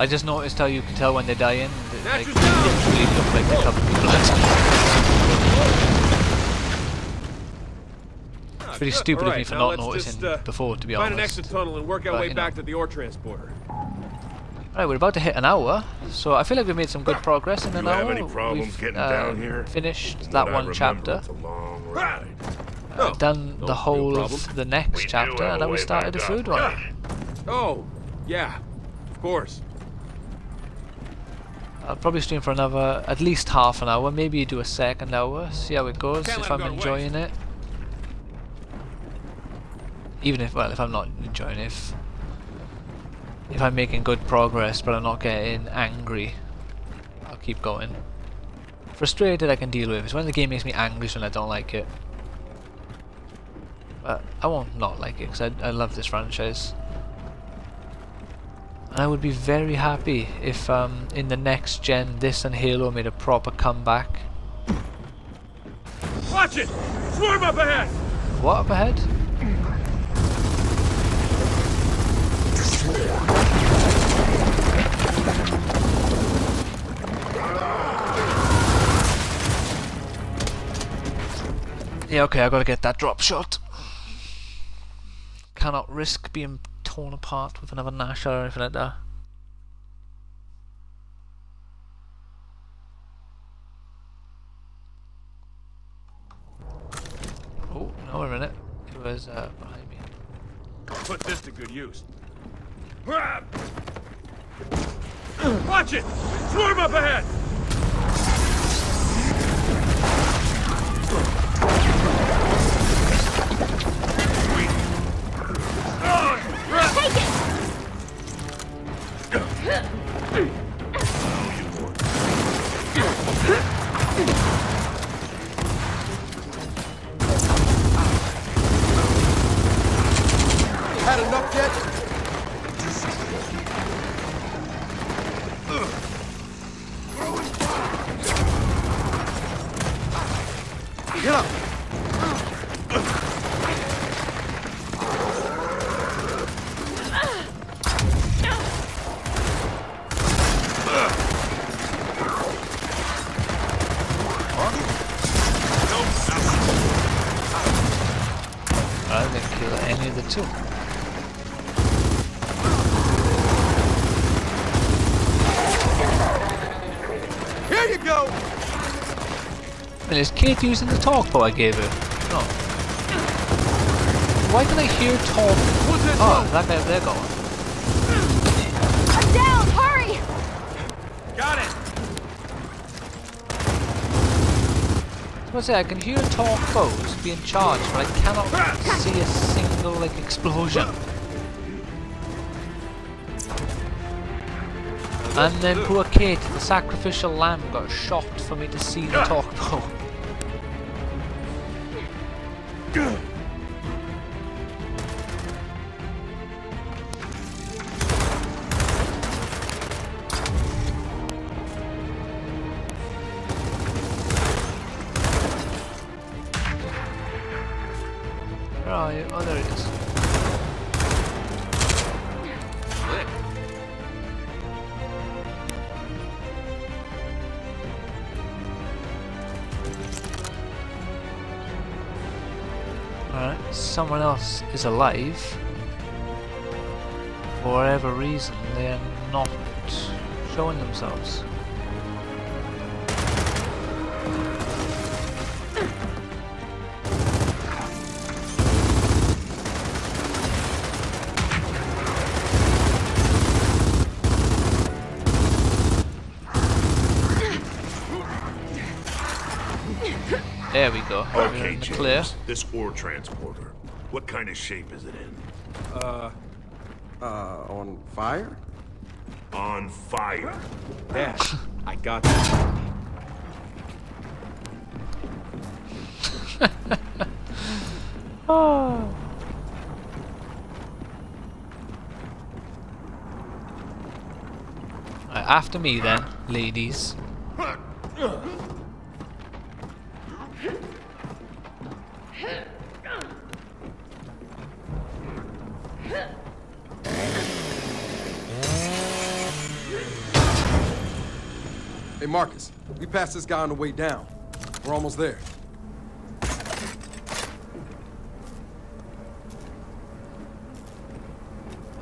I just noticed how you can tell when they're dying. They like, Nature's literally look like they're covered in blood. Ah, Pretty stupid All of me right, for now not let's noticing just, uh, before, to be Find honest. an exit tunnel and work our But, way back know. to the ore transporter. Right, we're about to hit an hour, so I feel like we've made some good progress in an You hour. have any problems we've, getting uh, down here? Finished that one remember, chapter, It's a. Oh, done no- the whole problem. of the next We chapter, and a now we way started a back food one. Oh, yeah. Of course. I'll probably stream for another, at least half an hour, maybe do a second hour, see how it goes, Can't if I'm go enjoying it. Even if, well, if I'm not enjoying it, if, if I'm making good progress but I'm not getting angry, I'll keep going. Frustrated I can deal with, it's when the game makes me angry when I don't like it. But I won't not like it because I, I love this franchise. And I would be very happy if um, in the next gen this and Halo made a proper comeback. Watch it! Swarm up ahead! What up ahead? Yeah, okay, I gotta get that drop shot. Cannot risk being torn apart with another Nash or anything like that. Oh, no, a minute. It was uh, behind me. Put this to good use. Watch it! Swarm up ahead! It! Had enough yet? And is Kait using the torque bow I gave her? No. Why can I hear torque? That Oh, that guy over there going. I'm down! Hurry! Got it! I was say I can hear torque bows being charged, but I cannot see a single like explosion. And then poor Kait, the sacrificial lamb, got shot for me to see the torque Alright, someone else is alive. For whatever reason, they're not showing themselves. There we go. We're Okay, in the James. clear. This ore transporter. What kind of shape is it in? Uh, uh, on fire? On fire. Yeah, I got that. Right, after me then, ladies. Marcus, we passed this guy on the way down. We're almost there.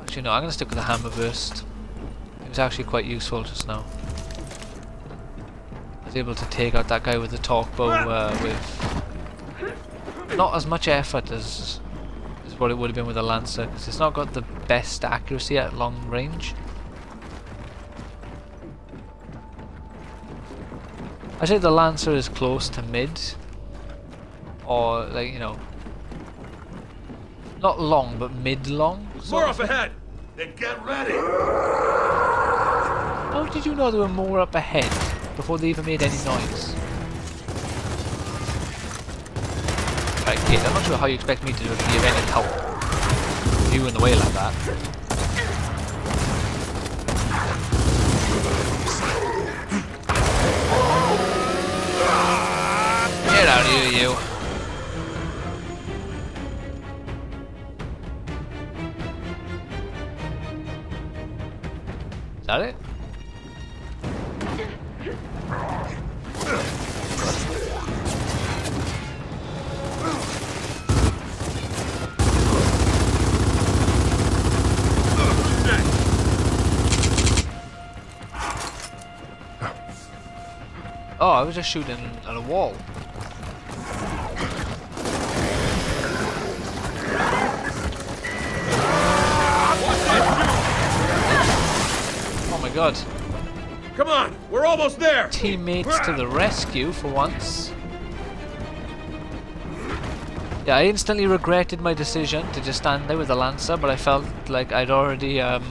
Actually, no, I'm going to stick with the hammer burst. It was actually quite useful just now. I was able to take out that guy with the torque bow uh, with not as much effort as, as what it would have been with a lancer, because it's not got the best accuracy at long range. I say the lancer is close to mid, or like you know, not long but mid long. More up ahead! Then get ready. How did you know there were more up ahead before they even made any noise? Right, kid, I'm not sure how you expect me to be of any help. You in the way like that. That it? Oh, I was just shooting at a wall. God. Come on, we're almost there! Teammates to the rescue for once. Yeah, I instantly regretted my decision to just stand there with a lancer, but I felt like I'd already um,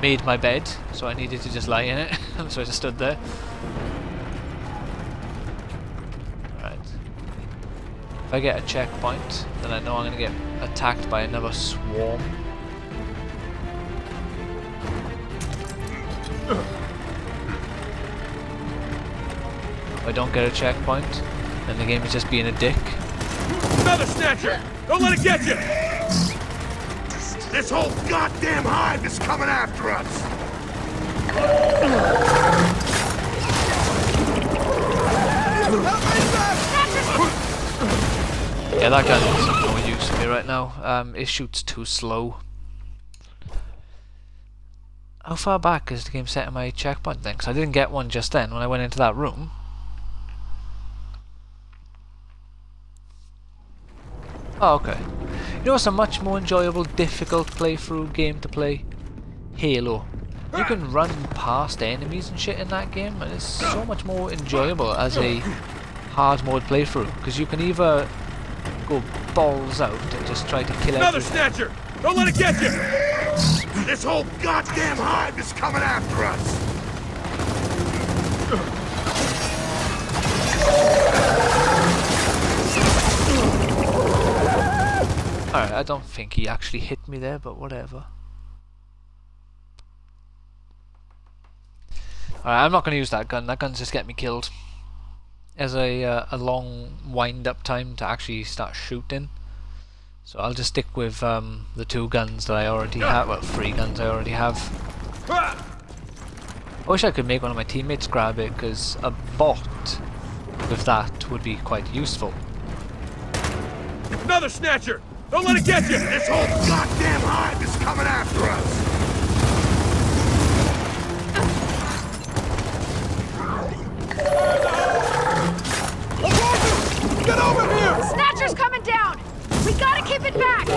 made my bed, so I needed to just lie in it. so I just stood there. Right. If I get a checkpoint, then I know I'm gonna get attacked by another swarm. If I don't get a checkpoint, then the game is just being a dick. Another snatcher! Don't let it get you! This whole goddamn hive is coming after us. Yeah, that gun is of no use to me right now. Um, it shoots too slow. How far back is the game setting my checkpoint then? 'Cause I didn't get one just then when I went into that room. Oh, okay. You know what's a much more enjoyable, difficult playthrough game to play? Halo. You can run past enemies and shit in that game, and it's so much more enjoyable as a hard mode playthrough. Because you can either go balls out and just try to kill Another snatcher! Don't let it get you! This whole goddamn hive is coming after us! Alright, I don't think he actually hit me there, but whatever. Alright, I'm not going to use that gun. That gun's just get me killed. As a, uh, a long wind-up time to actually start shooting. So I'll just stick with um, the two guns that I already have. Well, three guns I already have. I wish I could make one of my teammates grab it, because a bot with that would be quite useful. Another snatcher! Don't let it get you! This whole goddamn hive is coming after us! Get over here! Snatcher's coming down! We gotta keep it back!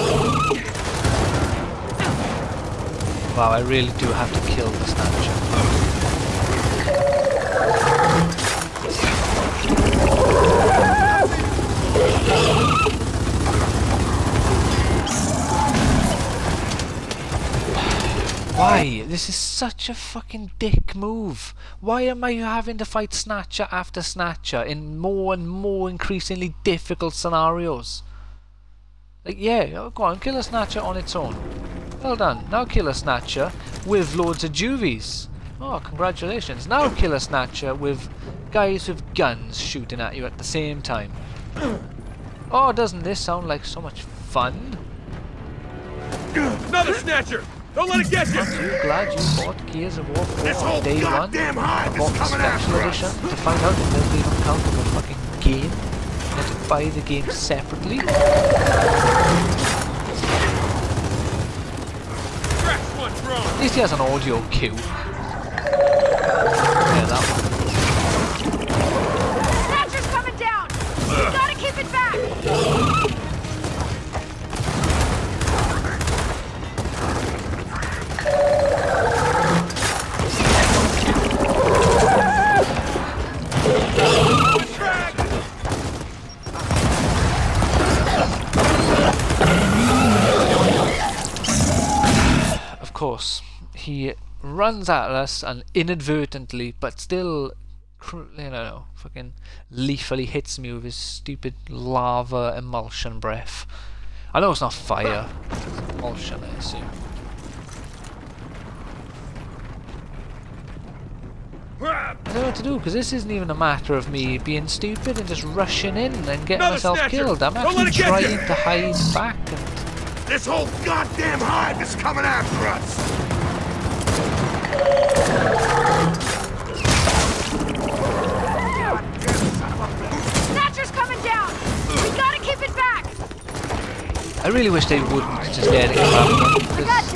Wow, I really do have to kill the Snatcher. Why? This is such a fucking dick move. Why am I having to fight Snatcher after Snatcher in more and more increasingly difficult scenarios? Like, yeah, oh, go on, kill a Snatcher on its own. Well done. Now kill a Snatcher with loads of juvies. Oh, congratulations. Now kill a Snatcher with guys with guns shooting at you at the same time. Oh, doesn't this sound like so much fun? Another snatcher! Don't let it get you! Aren't you glad you bought Gears of War 4 This on day one? hive Bought is the coming special edition to find out it doesn't even count a fucking game. You to buy the game separately. At least he has an audio cue. Yeah, that one. Runs at us and inadvertently, but still, you know, fucking lethally hits me with his stupid lava emulsion breath. I know it's not fire, it's emulsion, I assume. I don't know what to do because this isn't even a matter of me being stupid and just rushing in and getting Another myself snatcher! killed. I'm actually trying to hide back and This whole goddamn hive is coming after us! Snatcher's coming down! We gotta keep it back! I really wish they wouldn't just let it grab them, because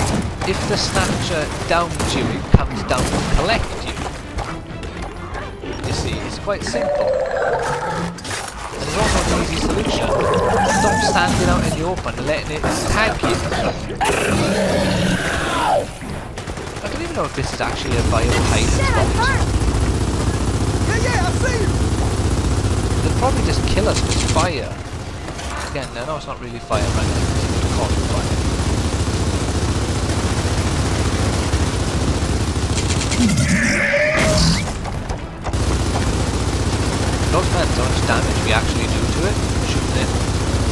if the snatcher downs you, it comes down to collect you. You see, it's quite simple. There's also an easy solution. Stop standing out in the open and letting it tag you. I don't know if this is actually a viable hiding spot. Yeah, yeah, I see you! They'll probably just kill us with fire. Again, no, know it's not really fire, right? It's called fire. It all depends how much damage we actually do to it. Shooting it.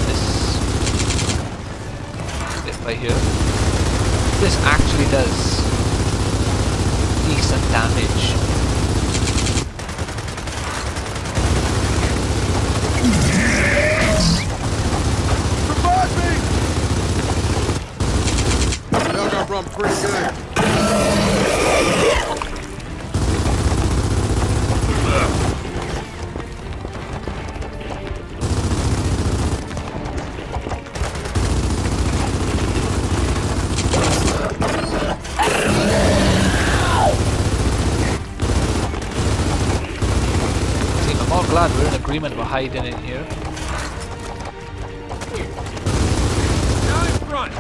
This bit right here. This actually does decent damage. Revive me! Y'all got run pretty good. Hiding in here. Now in front!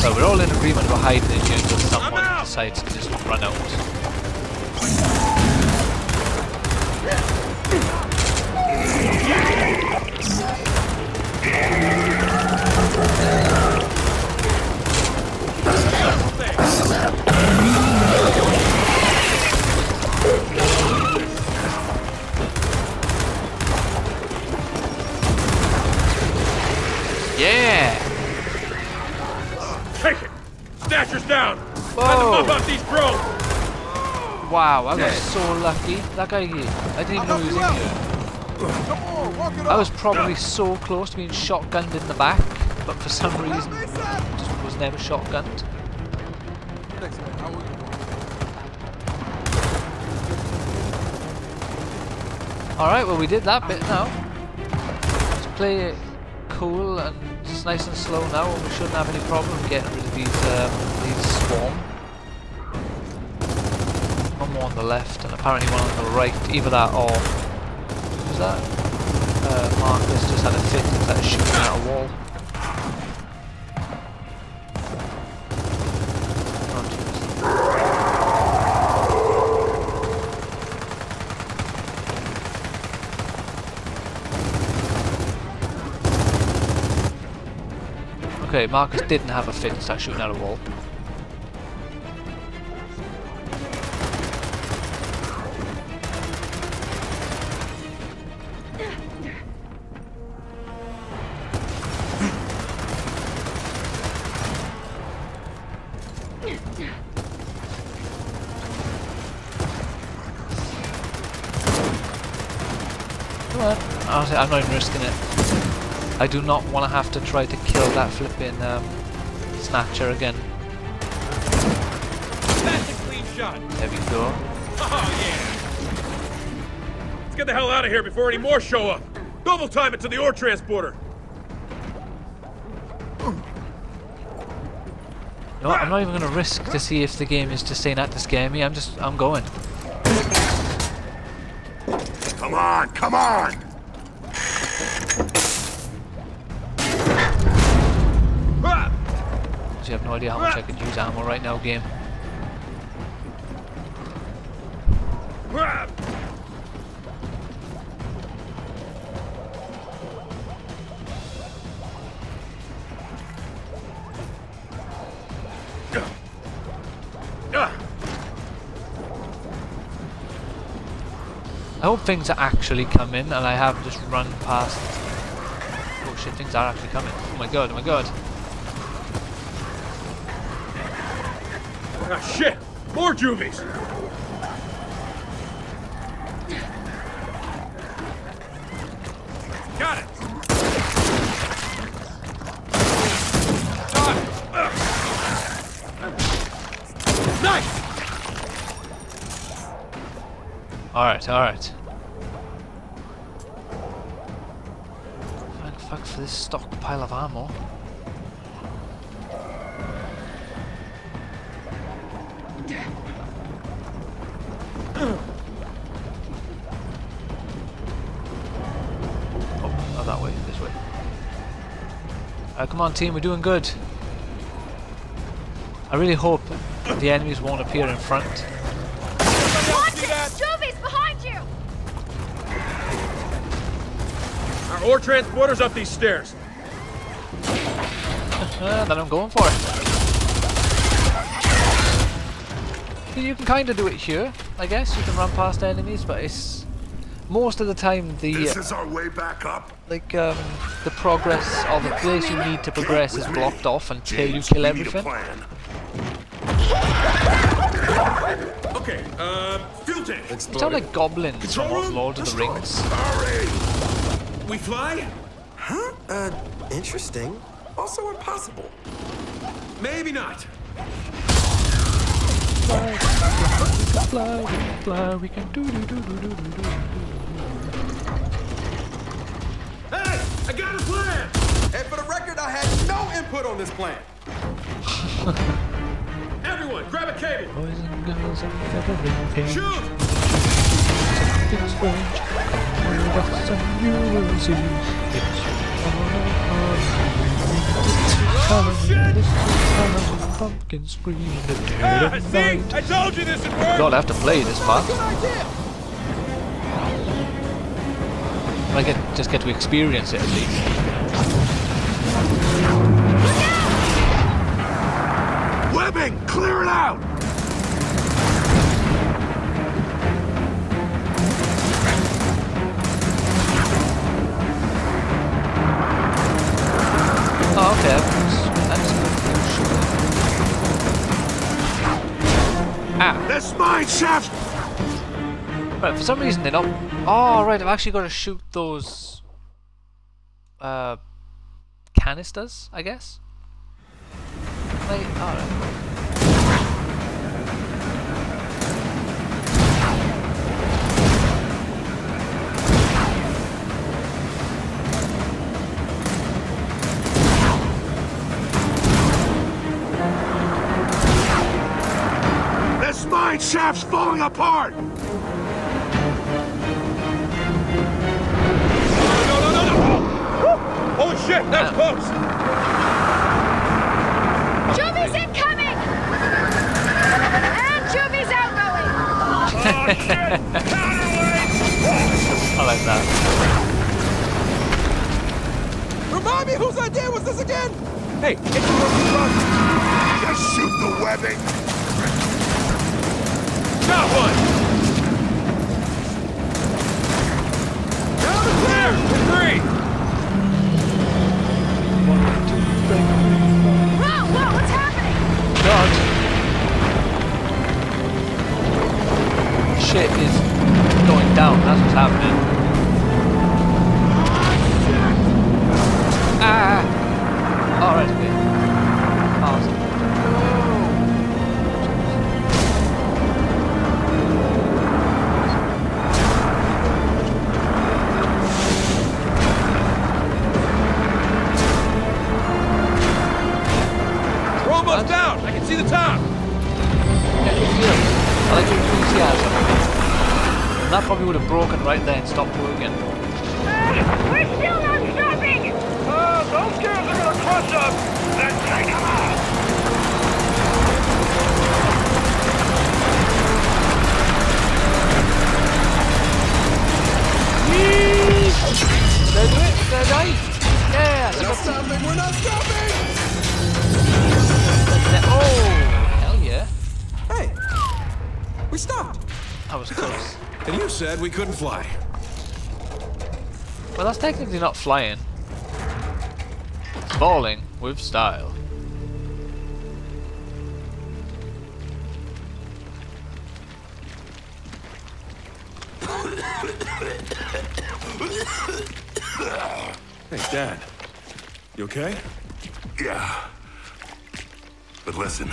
So we're all in agreement about hiding in here until someone decides to just run out. I was Okay. so lucky. That guy here, I didn't even know I'll he was in you here. On, I was probably so close to being shotgunned in the back, but for some reason just was never shotgunned. Thanks, man. How was it? Alright, well we did that bit now. Let's play it cool and it's nice and slow now and we shouldn't have any problem getting rid of these um, these swarm. The left and apparently one on the right, either that or who's that? Uh, Marcus just had a fit and started shooting at a wall. Okay, Marcus didn't have a fit and start shooting at a wall. I'm not even risking it. I do not want to have to try to kill that flipping um, snatcher again. That's a clean shot! There we go. Oh, yeah! Let's get the hell out of here before any more show up! Double time it to the ore transporter! You know what, I'm not even going to risk to see if the game is just saying that to scare me. I'm just, I'm going. Come on, come on! Idea how much I could use ammo right now, game. I hope things are actually coming and I haven't just run past. Oh shit, things are actually coming. Oh my god, oh my god. Ah, shit! More juvies! Got it! Nice! Alright, alright. Come on team, we're doing good. I really hope the enemies won't appear in front. Watch it! Juvies behind you! Our ore transporter's up these stairs. Uh, then I'm going for it. You can kind of do it here, I guess. You can run past enemies, but it's most of the time the This is our way back up. like um, the progress or the place you need to progress is blocked off until you kill we need a everything. plan. Okay, uh, fuel tank. You sound like goblins from Control room? Lord of the Rings. Hurry! We fly? Huh? Uh, interesting. Also impossible. Maybe not. Fly, we can fly, we can fly, we can do do do do do do do. Hey, I got a plan! And for the record, I had no input on this plan. Everyone, grab a cable. Boys and girls of feathering page, Shoot! something strange. Come with us and you will see. It's Oh, shit! Halloween pumpkin scream the dead Ah, of see? night. I told you this would work! God, I have to play this part. I get just get to experience it at least. Webbing, clear it out! Oh, okay. That's, good. Ah. This mine shaft Right, for some reason they're not... Oh, right, I've actually got to shoot those... Uh... Canisters, I guess? Like, alright. This mine shaft's falling apart! Shit, that's close! Juvi's incoming! And Juvi's outgoing! Oh shit! Counterweight! I like that. Remind me whose idea was this again? Hey, it's a broken truck. Just shoot the webbing! Got one! Down and clear! Three! Shit is going down, that's what's happening. Ah! Would have broken right there and stopped working. We're still not stopping! Uh, those girls are gonna crush us! Then take them out! Did I do it? Did I die? Yeah! I got stopping! We're not stopping! Oh! Hell yeah. Hey! We stopped! That was close. And you said we couldn't fly. Well, that's technically not flying. It's falling with style. Hey, Dad. You okay? Yeah. But listen,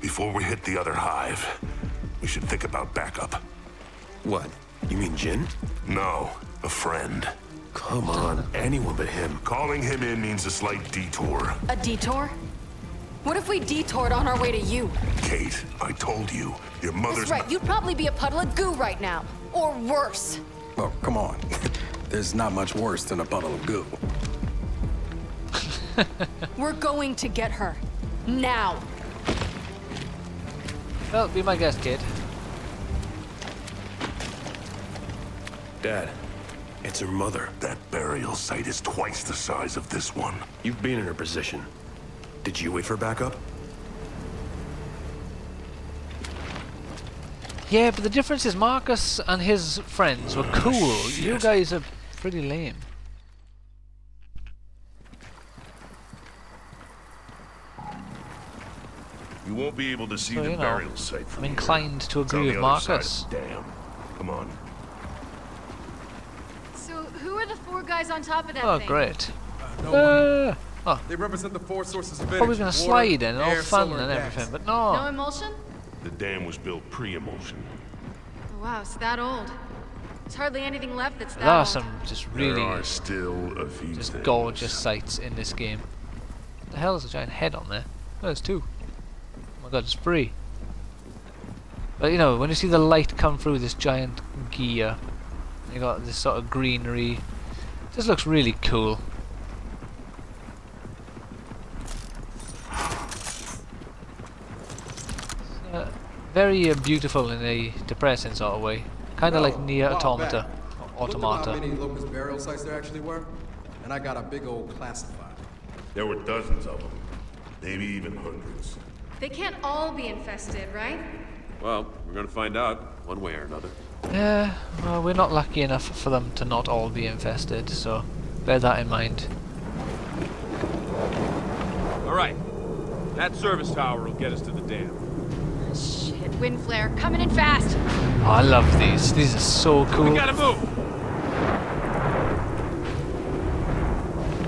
before we hit the other hive, we should think about backup. What? You mean Jin? No, a friend. Come on, anyone but him. Calling him in means a slight detour. A detour? What if we detoured on our way to you? Kait, I told you, your mother's That's right, you'd probably be a puddle of goo right now. Or worse. Oh, come on. There's not much worse than a puddle of goo. We're going to get her. Now. Well, be my guest, kid. Dad, it's her mother. That burial site is twice the size of this one. You've been in her position. Did you wait for backup? Yeah, but the difference is Marcus and his friends were oh, cool. You guys are pretty lame. You won't be able to see So, the know, burial site from I'm here. inclined to agree with other Marcus. Damn. Come on. So, who are the four guys on top of that Oh, thing? great. No. Uh, oh, They represent the four sources of energy. probably gonna slide in, all fun solar, and gas. everything, but No no. emulsion? The dam was built pre-emulsion. Oh, wow, it's that old. There's hardly anything left that's that There are old. some just There really are still a few just things. gorgeous sights in this game. What the hell is a giant head on there? Oh, there's two. Oh my god, it's free. But you know, when you see the light come through this giant gear, you got this sort of greenery. This looks really cool. Uh, very uh, beautiful in a depressing sort of way. Kind of like Nier Automata. back, Automata. Looked at how many locust burial sites there actually were, and I got a big old classified. There were dozens of them. Maybe even hundreds. They can't all be infested, right? Well, we're gonna find out, one way or another. Yeah, well, we're not lucky enough for them to not all be infested, so bear that in mind. All right. That service tower will get us to the dam. Shit. Wind flare coming in fast. Oh, I love these. These are so cool. We gotta move.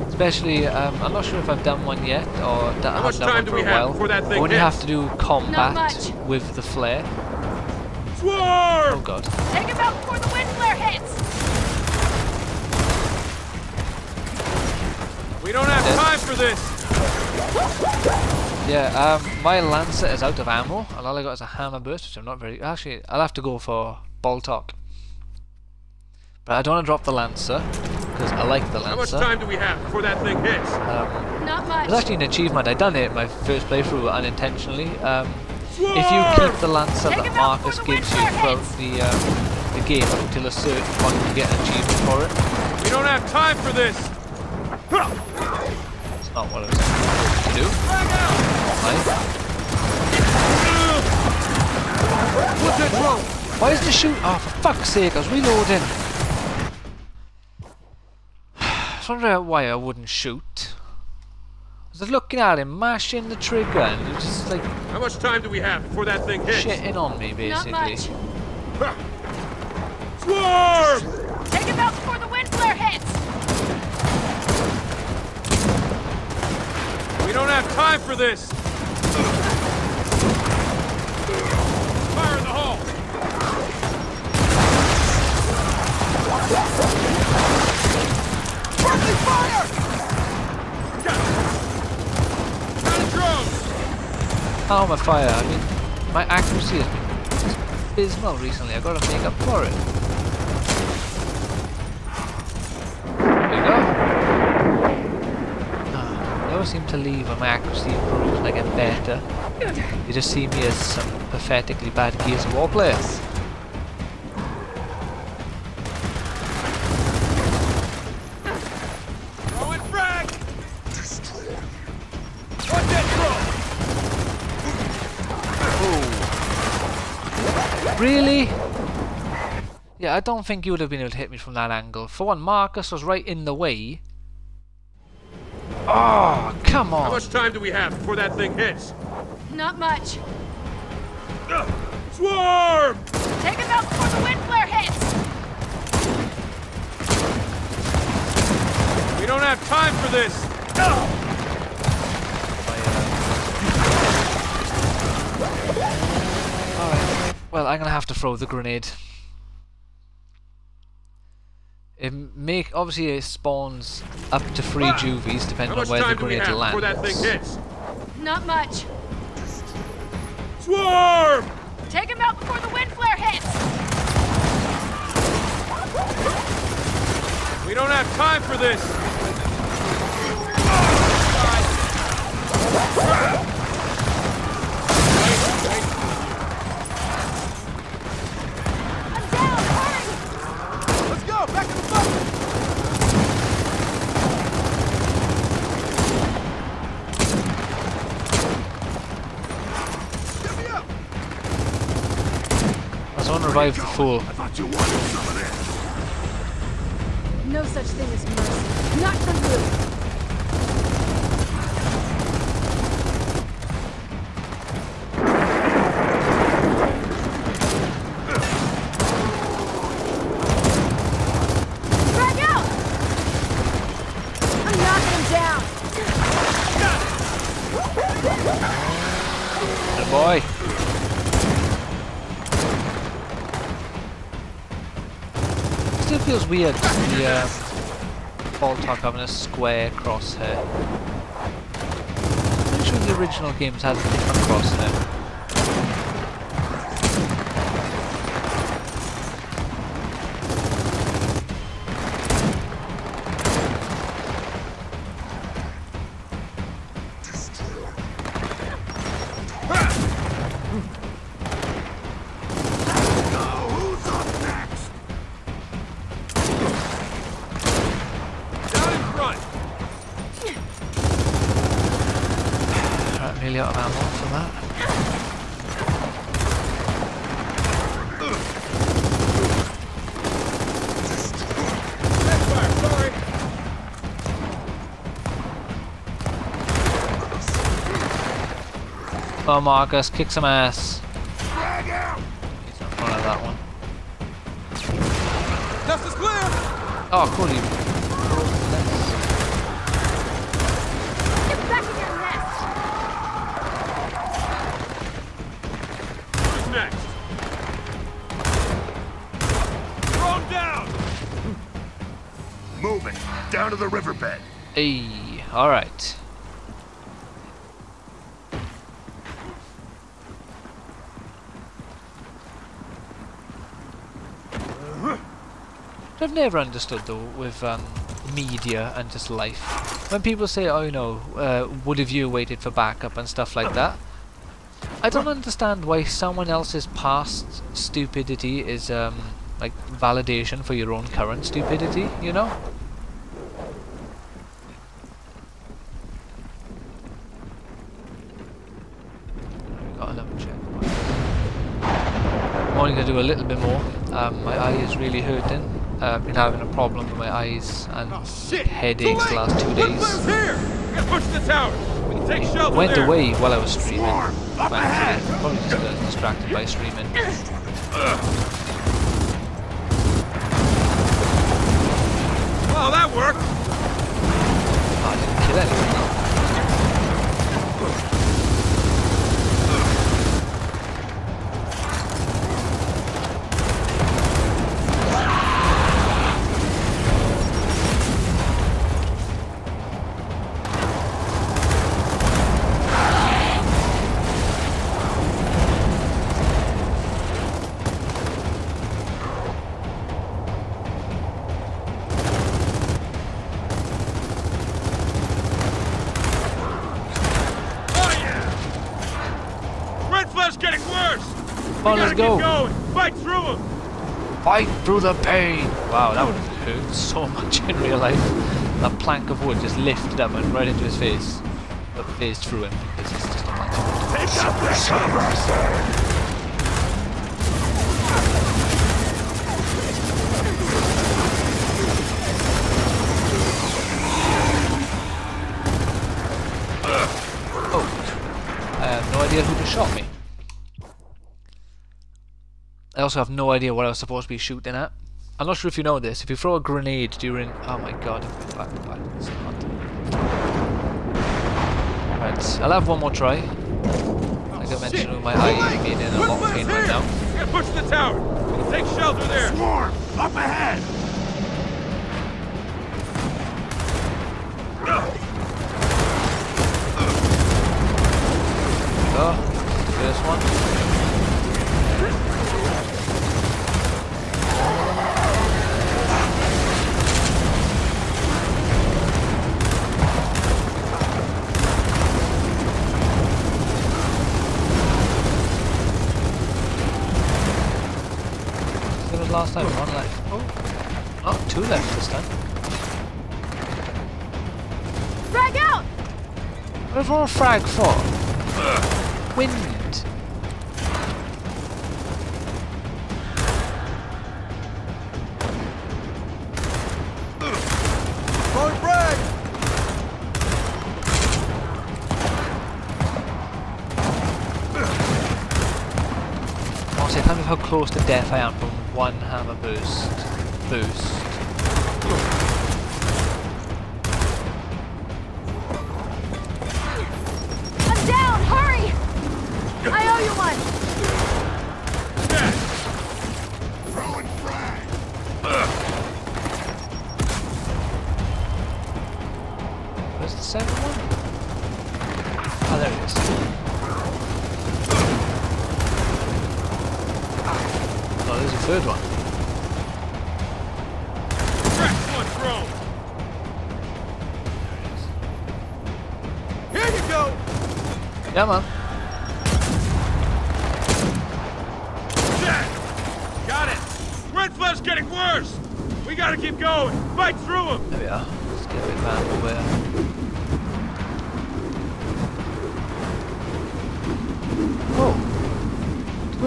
Especially, um, I'm not sure if I've done one yet or that I How much haven't done time one for a while. before that thing when you have to do combat with the flare. Oh god. Take him out before the wind flare hits. We don't have Dead. time for this. Yeah, um, my Lancer is out of ammo, and all I got is a hammer burst, which I'm not very. Actually, I'll have to go for Boltok. But I don't want to drop the Lancer because I like the Lancer. How much time do we have before that thing hits? Um, Not much. It's actually an achievement. I done it my first playthrough unintentionally. Um, if you keep the lancer that Marcus gives you throughout the um, the game up until a certain point, you get an achievement for it. We don't have time for this. It's not what I was supposed to do. Right? What's that drone? Why is the it shoot? Oh, for fuck's sake! I was reloading. I was wondering why I wouldn't shoot. I was looking at him, mashing the trigger, and it was just like How much time do we have before that thing hits? shitting on me, Not basically. much. Swarm! Take him out before the wind flare hits. We don't have time for this. Am I fire? I mean, my accuracy has been abysmal recently. I gotta make up for it. There you go. Ah, I always seem to leave when my accuracy improves and I get better. You just see me as some pathetically bad Gears of War player. Yeah, I don't think you would have been able to hit me from that angle. For one, Marcus was right in the way. Oh, come on! How much time do we have before that thing hits? Not much. Ugh. Swarm! Take him out before the wind flare hits. We don't have time for this. Alright. Well, I'm gonna have to throw the grenade. It make obviously it spawns up to three Ah! juvies depending on much where the time do we grenade have lands. before that thing hits? Not much. Swarm! Take him out before the wind flare hits. We don't have time for this. I'm down. Hurry. Let's go! Back to the boat! Get me up! I just want to revive the fool. I thought you wanted some of this. No such thing as mercy. Not for you. Frag out! I'm knocking him down. Good boy. Still feels weird the um, Boltok having a square crosshair. I'm sure the original games had a different crosshair. Oh Marcus, kick some ass. He's not front of that one. Justice clear! Oh, cool, you. Who's next? Thrown down! Moving, down to the riverbed. Hey, alright. Never understood though with um, media and just life. When people say, "Oh, you know, uh, would have you waited for backup and stuff like that," I don't understand why someone else's past stupidity is um, like validation for your own current stupidity. You know? I'm only going to do a little bit more. Um, my eye is really hurting. Uh, I've been having a problem with my eyes and Oh, headaches the last two days. flare's here! We gotta push the tower! We can take shelter Went there! away while I was streaming. Probably just got distracted by streaming. on, let's go. going! Fight through him! Fight through the pain! Wow, that would have hurt so much in real life. That plank of wood just lifted up and right into his face. But phased through him because it's just a plank of wood. Take up the cover! Oh, I have no idea who just shot me. Also have no idea what I was supposed to be shooting at. I'm not sure if you know this. If you throw a grenade during... Oh my god, I'm back, back. It's not. Right, I'll have one more try. Like I oh, mentioned, with my eye being in a lot of pain right now. We gotta push the tower! We can take shelter there! Swarm! Up ahead! Frag for? Wind. Honestly, I can't believe how close to death I am from one Hammerburst. Boost.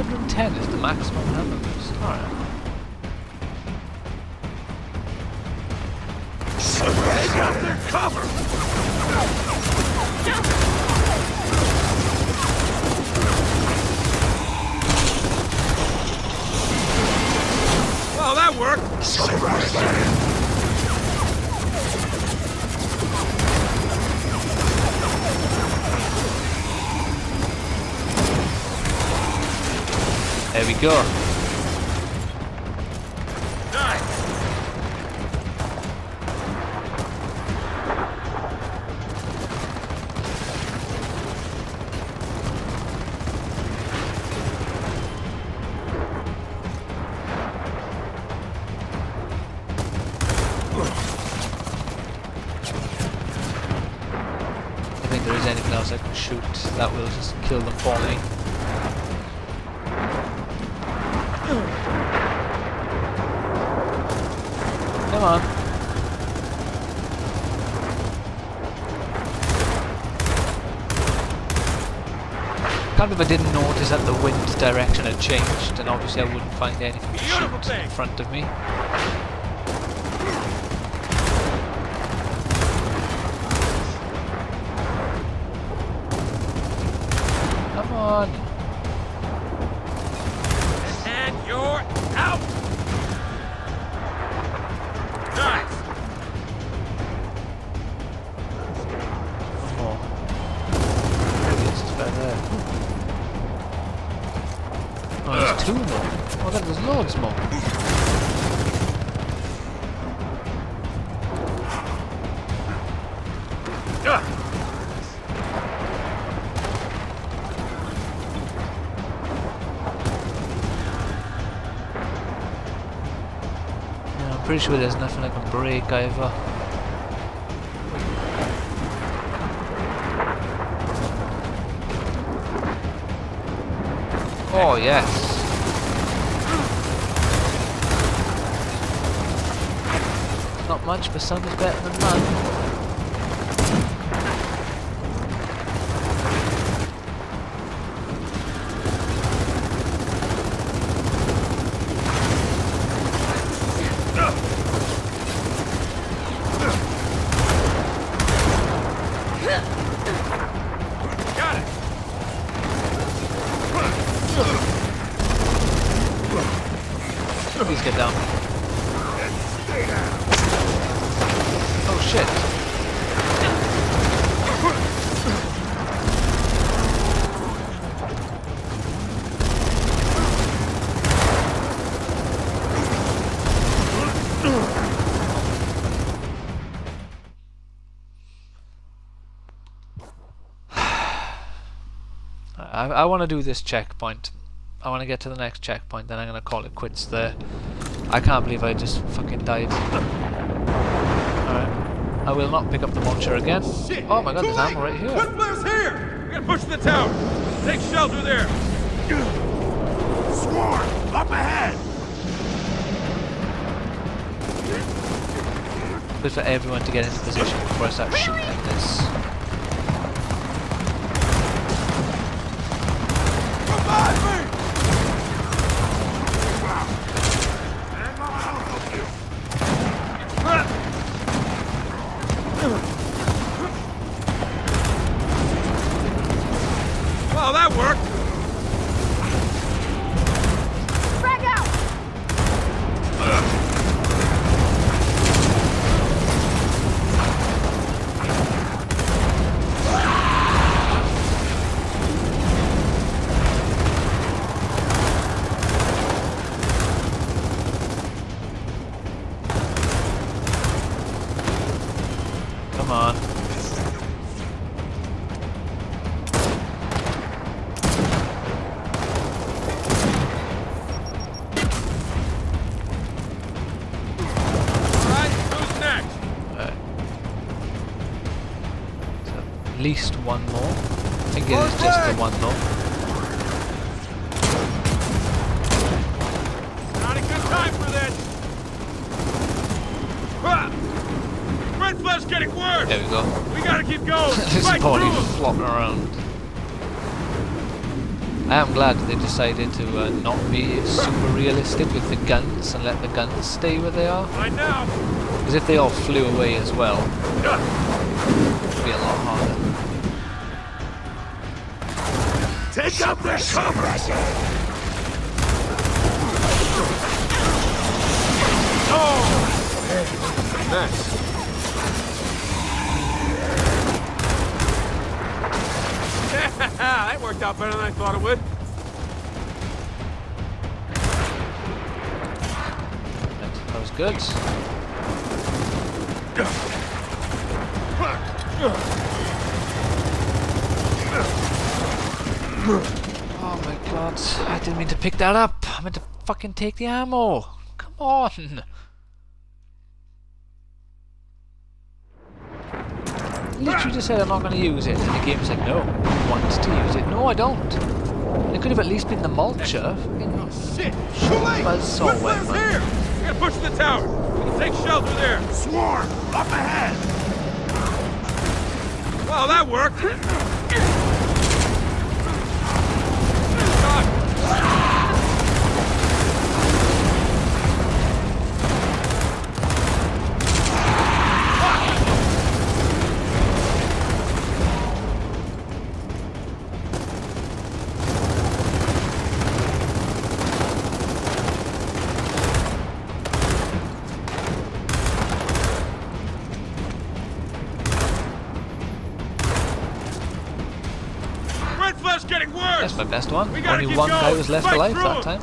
210 is the maximum Hammerburst. Alright. Take up their cover! Well, that worked. There we go. Direction had changed, and obviously I wouldn't find anything to shoot in front of me. Pretty sure there's nothing I can break either. Oh yes. Not much, but some is better than none. Got it. Please get down. Oh shit. I, want to do this checkpoint. I want to get to the next checkpoint, then I'm going to call it quits there. I can't believe I just fucking died. Alright. I will not pick up the launcher again. Shit. Oh my god, there's ammo right here. Quick flare's here. We gotta push the tower. Take shelter there. Swarm! Up ahead! Good for everyone to get into position before I start shooting at this. Revive glad they decided to uh, not be super realistic with the guns and let the guns stay where they are. Right now. Because if they all flew away as well, it would be a lot harder. Take up their cover! mess. that worked out better than I thought it would. Good. Oh my god, I didn't mean to pick that up. I meant to fucking take the ammo. Come on. Literally just said I'm not going to use it, and the game's like, no, I want to use it. No, I don't. It could have at least been the mulcher. Fucking Shit! buzzsaw weapon. here! Gotta push the tower. We can take shelter there. Swarm! Up ahead! Well, that worked. That's my best one. Only keep one guy was left Fight alive through that 'em. time.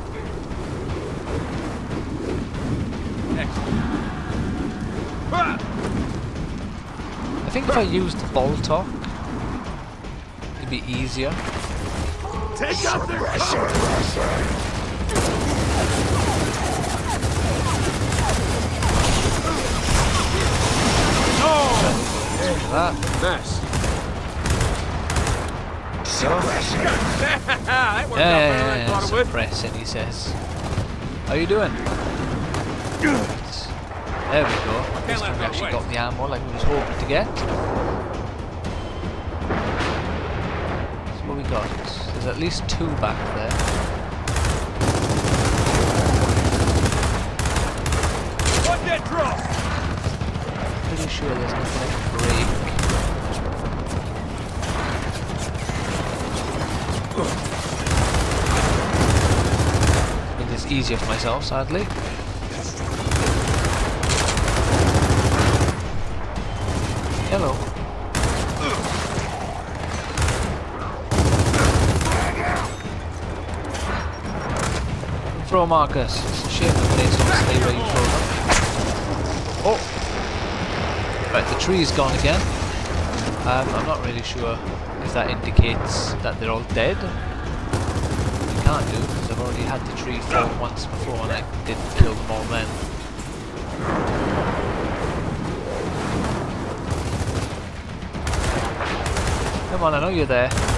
I think if I used Boltok, it'd be easier. Take out their cover! That. Mess. Worked yeah, yeah, yeah, I yeah, thought it would. suppressing, he says. How you doing? Good. There we go. This time we actually got the ammo like we was hoping to get. So what we got? There's at least two back there. One dead drop. Pretty sure there's nothing I can break. Made this easier for myself, sadly. Hello. Throw markers. It's a shame the place don't stay where you throw them. Oh! Right, the tree's gone again. Um, I'm not really sure if that indicates that they're all dead. You can't do, because I've already had the tree fall once before and I didn't kill them all then. Come on, I know you're there.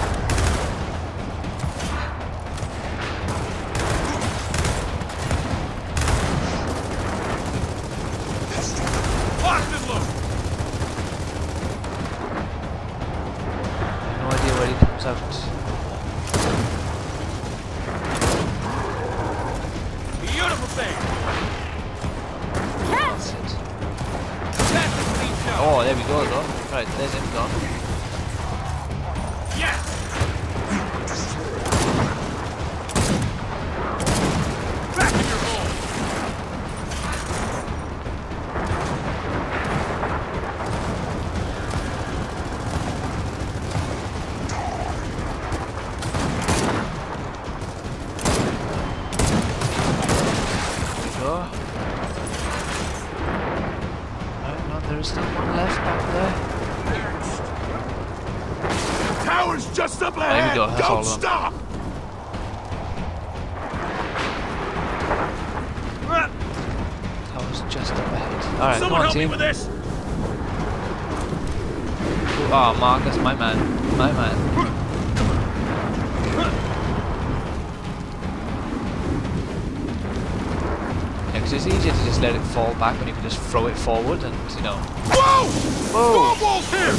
Just throw it forward and, you know. Whoa! Whoa! Snowballs here!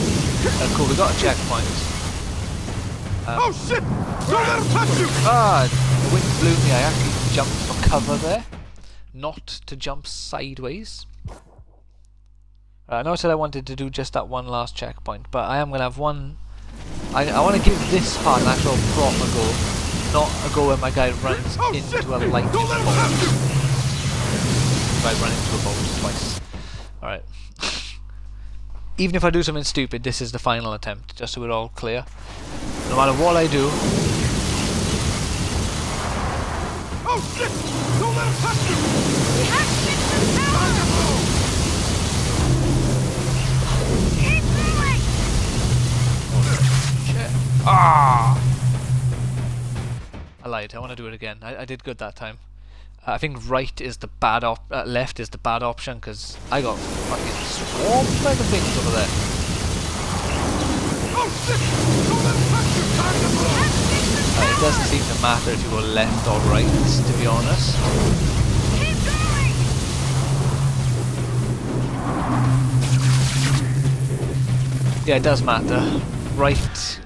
Uh, cool, we got a checkpoint. Um, Oh shit! Don't let him touch you! Ah, the wind blew me. I actually jumped for cover there, not to jump sideways. I know I said I wanted to do just that one last checkpoint, but I am going to have one... I, I want to give this part an actual proper go, not a go where my guy runs Oh, into shit. a lightning Don't let him bolt. If I run into a bolt twice. Alright. Even if I do something stupid, this is the final attempt, just so we're all clear. No matter what I do, Oh shit! Don't let him touch you! We have to get to the tower! Keep going! Ah! I lied. I want to do it again. I, I did good that time. I think right is the bad op. Uh, left is the bad option because I got fucking swarmed by the things over there. Oh shit! Don't let him touch you! Time to move! Uh, it doesn't seem to matter if you go left or right, to be honest. Keep going! Yeah, it does matter. Right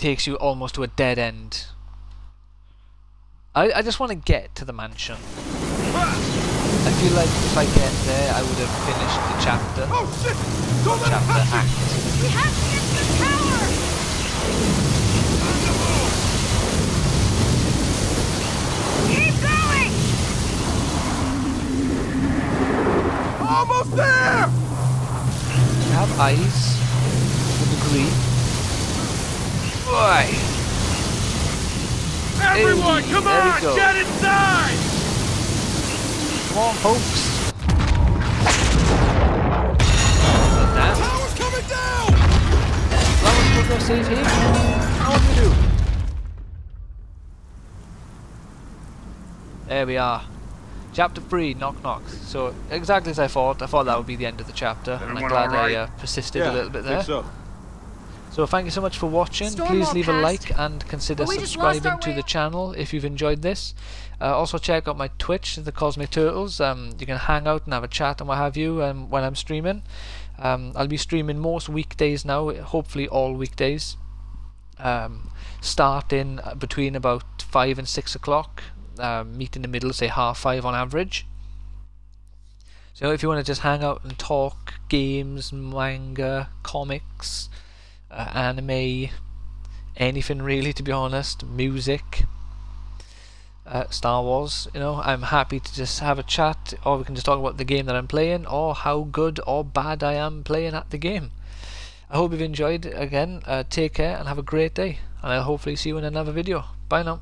takes you almost to a dead end. I, I just want to get to the mansion. I feel like if I get there, I would have finished the chapter. Oh shit! Don't let him chapter touch act. We have to get to the tower! Keep going! Almost there! You have eyes. Would agree. Boy. Everyone, Hey, come there we on! Get inside! Come on, folks. That. Tower's coming down! Flowers will go save him. How do we do? There we are. Chapter 3, Knock Knock. So, exactly as I thought, I thought that would be the end of the chapter, and I'm glad alright? I uh, persisted a little bit there. So. Thank you so much for watching. Please leave a like and consider but we just lost subscribing to the channel if you've enjoyed this. Uh, also check out my Twitch, the Cosmic Turtles. Um, you can hang out and have a chat and what have you um, when I'm streaming. Um, I'll be streaming most weekdays now, hopefully all weekdays. Um, starting between about 5 and 6 o'clock. Um, meet in the middle, say half 5 on average. So if you want to just hang out and talk games, manga, comics, uh, anime, anything really to be honest, music, uh, Star Wars, you know, I'm happy to just have a chat or we can just talk about the game that I'm playing or how good or bad I am playing at the game. I hope you've enjoyed again, uh, take care and have a great day and I'll hopefully see you in another video. Bye now.